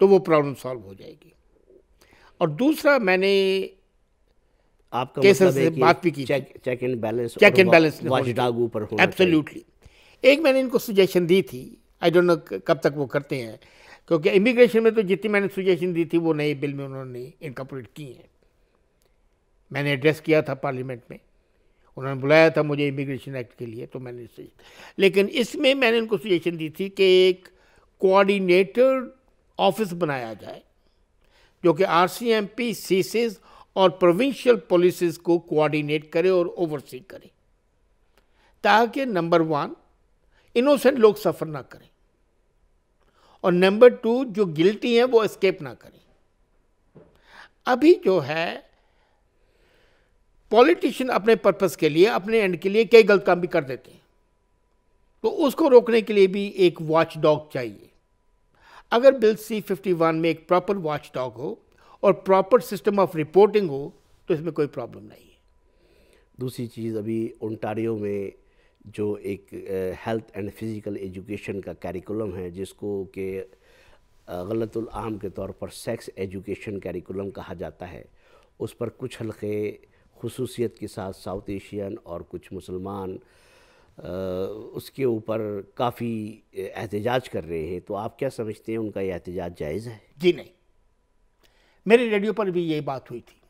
तो वो प्रॉब्लम सॉल्व हो जाएगी। और दूसरा मैंने आपका मतलब से बात भी की check check and balance check and balance watch ऊपर एब्सोल्युटली एक मैंने इनको सजेशन दी थी। आई डोंट नो कब तक वो करते हैं। क्योंकि इमिग्रेशन में तो जितनी मैंने सजेशन दी थी वो नए बिल में उन्होंने इनकॉपरेट की हैं। मैंने एड्रेस किया था पार्लियामेंट में। उन्होंने बुलाया था मुझे इमिग्रेशन एक्ट के लिए तो मैंने लेकिन इसमें मैंने उनको सजेशन दी थी कि एक कोऑर्डिनेटर ऑफ़िस बनाया जाए। जो कि आर सी एम पी सीसीज और प्रोविंशियल पुलिस को कोऑर्डिनेट करे और ओवरसी करे। ताकि नंबर वन इनोसेंट लोग सफ़र ना करें। और नंबर टू जो गिल्टी हैं, वो एस्केप ना करें। अभी जो है पॉलिटिशियन अपने पर्पस के लिए, अपने एंड के लिए कई गलत काम भी कर देते हैं। तो उसको रोकने के लिए भी एक वॉच डॉग चाहिए। अगर बिल सी फिफ्टी वन में एक प्रॉपर वॉच डॉग हो और प्रॉपर सिस्टम ऑफ़ रिपोर्टिंग हो तो इसमें कोई प्रॉब्लम नहीं है। दूसरी चीज़ अभी ओंटारियो में जो एक हेल्थ एंड फ़िज़िकल एजुकेशन का कैरिकुलम है, जिसको कि गलतुल आम के तौर पर सेक्स एजुकेशन कैरिकुलम कहा जाता है, उस पर कुछ हल्के खसूसियत के साथ साउथ एशियन और कुछ मुसलमान उसके ऊपर काफ़ी एहतजाज कर रहे हैं तो आप क्या समझते हैं उनका यह एहतजाज जायज़ है? जी नहीं। मेरे रेडियो पर भी यही बात हुई थी।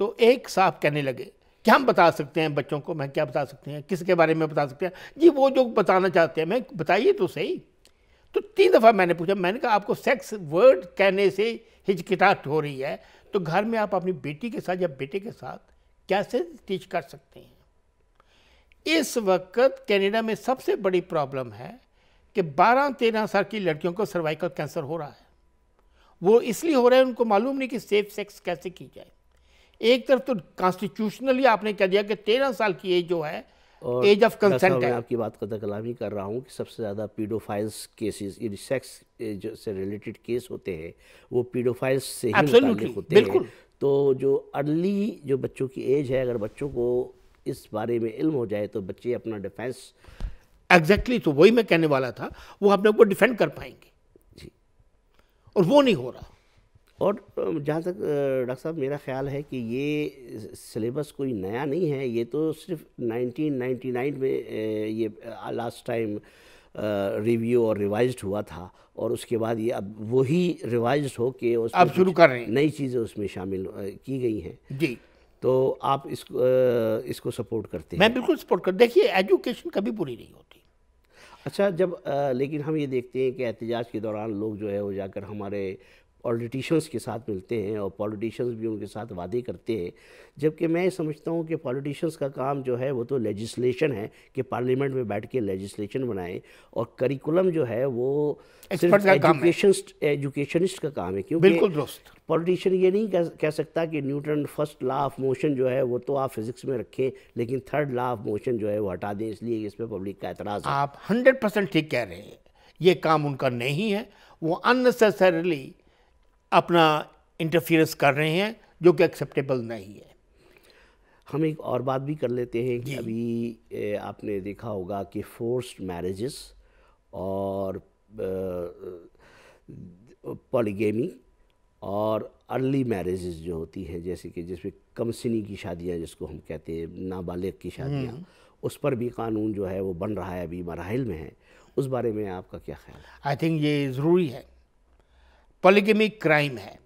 तो एक साहब कहने लगे, क्या हम बता सकते हैं बच्चों को? मैं क्या बता सकते हैं? किसके बारे में बता सकते हैं? जी, वो जो बताना चाहते हैं, मैं बताइए तो सही। तो तीन दफ़ा मैंने पूछा, मैंने कहा, आपको सेक्स वर्ड कहने से हिचकिटाहट हो रही है तो घर में आप अपनी बेटी के साथ या बेटे के साथ कैसे टीच कर सकते हैं? इस वक्त कनाडा में सबसे बड़ी प्रॉब्लम है कि 12-13 साल की लड़कियों को सर्वाइकल कैंसर हो रहा है। वो इसलिए हो रहा है उनको मालूम नहीं कि सेफ़ सेक्स कैसे की जाए। एक तरफ़ तो कॉन्स्टिट्यूशनली आपने कह दिया कि तेरह साल की एज जो है एज ऑफ़ कंसेंट है। आपकी बात का कलामी कर रहा हूँ कि सबसे ज़्यादा पीडोफाइल्स केसेस ये सेक्स जो से रिलेटेड केस होते हैं वो पीडोफाइल्स से ही होते हैं। तो जो अर्ली जो बच्चों की एज है अगर बच्चों को इस बारे में इल्म हो जाए तो बच्चे अपना डिफेंस एग्जैक्टली exactly, तो वही मैं कहने वाला था वो अपने को डिफेंड कर पाएँगे। जी। और वो नहीं हो रहा। और जहाँ तक डॉक्टर साहब मेरा ख्याल है कि ये सिलेबस कोई नया नहीं है ये तो सिर्फ़ 1999 में ये लास्ट टाइम रिव्यू और रिवाइज हुआ था और उसके बाद ये अब वही रिवाइज हो के अब शुरू कर रहे हैं। नई चीज़ें उसमें शामिल की गई हैं। जी। तो आप इसको इसको सपोर्ट करते हैं। मैं बिल्कुल सपोर्ट कर देखिए एजुकेशन कभी पूरी नहीं होती। अच्छा जब आ, लेकिन हम ये देखते हैं कि एहतजाज के दौरान लोग जो है वो जाकर हमारे पॉलिटिशियंस के साथ मिलते हैं और पॉलिटिशियंस भी उनके साथ वादे करते हैं। जबकि मैं समझता हूँ कि पॉलिटिशियंस का काम जो है वो तो लेजिस्लेशन है कि पार्लियामेंट में बैठ के लेजिस्लेशन बनाएँ और करिकुलम जो है वो एजुकेशन एजुकेशनिस्ट का काम है। क्योंकि बिल्कुल दोस्त। पॉलिटिशियन ये नहीं कह, कह सकता कि Newton first law of motion जो है वो तो आप फिजिक्स में रखें लेकिन थर्ड लॉ ऑफ़ मोशन जो है वो हटा दें इसलिए इस पर पब्लिक का एतराज़ आप हंड्रेड परसेंट ठीक कह रहे हैं। ये काम उनका नहीं है। वो अननेसेसरली अपना इंटरफियरेंस कर रहे हैं जो कि एक्सेप्टेबल नहीं है। हम एक और बात भी कर लेते हैं कि अभी आपने देखा होगा कि फोर्स्ड मैरिजेस और पॉलीगेमी और अर्ली मैरिजेस जो होती हैं जैसे कि जिसमें कम सिनी की शादियाँ जिसको हम कहते हैं नाबालिग की शादियाँ हम्म। उस पर भी कानून जो है वो बन रहा है अभी मराहल में है। उस बारे में आपका क्या ख्याल है? आई थिंक ये ज़रूरी है। पॉलीगमी क्राइम है।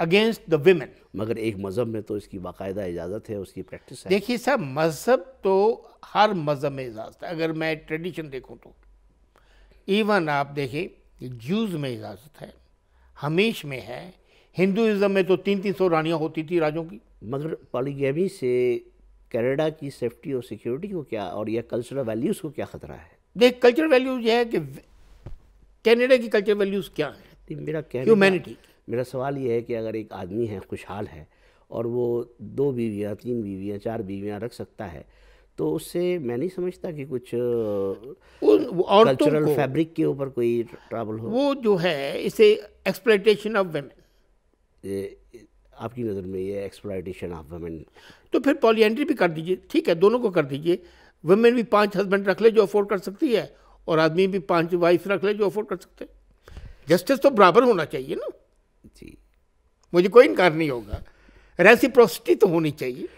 अगेंस्ट द विमेन मगर एक मज़हब में तो इसकी बाकायदा इजाज़त है उसकी प्रैक्टिस है। देखिए साहब मज़हब तो हर मज़हब में इजाज़त है। अगर मैं ट्रेडिशन देखूँ तो। इवन आप देखिए जूज़ में इजाज़त है। हमेश में है। हिंदुज़म में तो तीन तीन सौ रानियाँ होती थी राजों की। मगर पॉलीगेमी से कनाडा की सेफ्टी और सिक्योरिटी को क्या और यह कल्चरल वैल्यूज़ को क्या ख़तरा है? देख कल्चरल वैल्यूज़ यह है कि कनाडा की कल्चरल वैल्यूज़ क्या हैं? मेरा ह्यूमैनिटी मेरा सवाल ये है कि अगर एक आदमी है खुशहाल है और वो दो बीवियाँ तीन बीवियाँ चार बीवियाँ रख सकता है तो उससे मैं नहीं समझता कि कुछ कल्चरल फैब्रिक के ऊपर कोई ट्रैवल हो। वो जो है इसे एक्सप्लाइटेशन ऑफ़ वेमेन आपकी नज़र में ये एक्सप्लाइटेशन ऑफ़ वेमेन तो फिर पॉलीएंट्री भी कर दीजिए। ठीक है दोनों को कर दीजिए। वुमेन भी पाँच हस्बैंड रख ले जो अफोर्ड कर सकती है और आदमी भी पाँच वाइफ रख ले जो अफोर्ड कर सकते जस्टिस तो बराबर होना चाहिए ना। जी। मुझे कोई इनकार नहीं होगा। रेसिप्रोसिटी तो होनी चाहिए।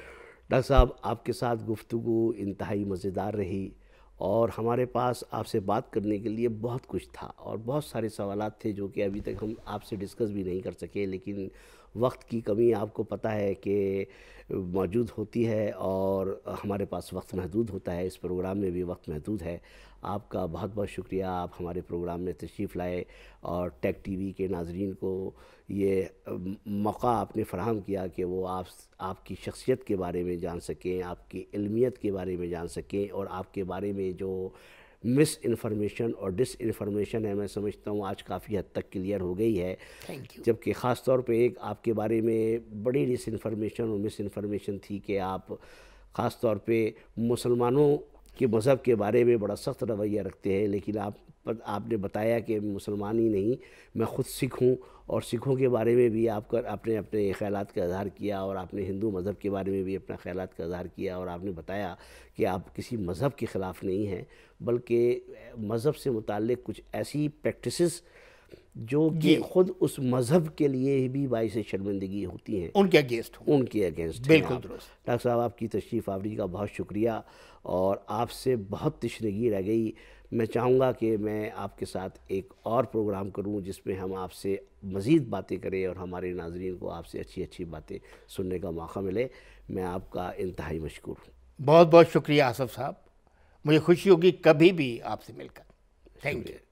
डॉक्टर साहब आपके साथ गुफ्तु इंतहाई मज़ेदार रही और हमारे पास आपसे बात करने के लिए बहुत कुछ था और बहुत सारे सवाल थे जो कि अभी तक हम आपसे डिस्कस भी नहीं कर सके लेकिन वक्त की कमी आपको पता है कि मौजूद होती है और हमारे पास वक्त महदूद होता है। इस प्रोग्राम में भी वक्त महदूद है। आपका बहुत बहुत शुक्रिया। आप हमारे प्रोग्राम में तशरीफ़ लाए और टेक टीवी के नाजरीन को ये मौका आपने फ़राहम किया कि वो आप, आपकी शख्सियत के बारे में जान सकें, आपकी इलमियत के बारे में जान सकें और आपके बारे में जो मिस इन्फॉर्मेशन और डिस इन्फॉर्मेशन है मैं समझता हूँ आज काफ़ी हद तक क्लियर हो गई है। जबकि ख़ास तौर पे एक आपके बारे में बड़ी डिस इन्फॉर्मेशन और मिस इन्फॉर्मेशन थी कि आप ख़ास तौर पे मुसलमानों के मज़हब के बारे में बड़ा सख्त रवैया रखते हैं लेकिन आप आपने बताया कि मुसलमान ही नहीं मैं ख़ुद सिख हूँ और सिखों के बारे में भी आपका आपने अपने ख्याल का इजहार किया और आपने हिंदू मज़हब के बारे में भी अपना ख्याल का इजहार किया और आपने बताया कि आप किसी मज़हब के ख़िलाफ़ नहीं हैं बल्कि मज़हब से मुतक़ कुछ ऐसी प्रैक्टिस जो कि खुद उस मज़हब के लिए भी बाईस शर्मिंदगी होती हैं। उनके अगेंस्ट उनके अगेंस्ट बिल्कुल डॉक्टर साहब आपकी तशरीफ़ आवरी का बहुत शुक्रिया और आपसे बहुत तशनगी रह गई। मैं चाहूँगा कि मैं आपके साथ एक और प्रोग्राम करूँ जिसमें हम आपसे मज़ीद बातें करें और हमारे नाजरन को आपसे अच्छी अच्छी बातें सुनने का मौका मिले। मैं आपका इंतहाई मशहूर हूँ। बहुत बहुत शुक्रिया आसफ़ साहब। मुझे खुशी होगी कभी भी आपसे मिलकर। Thank you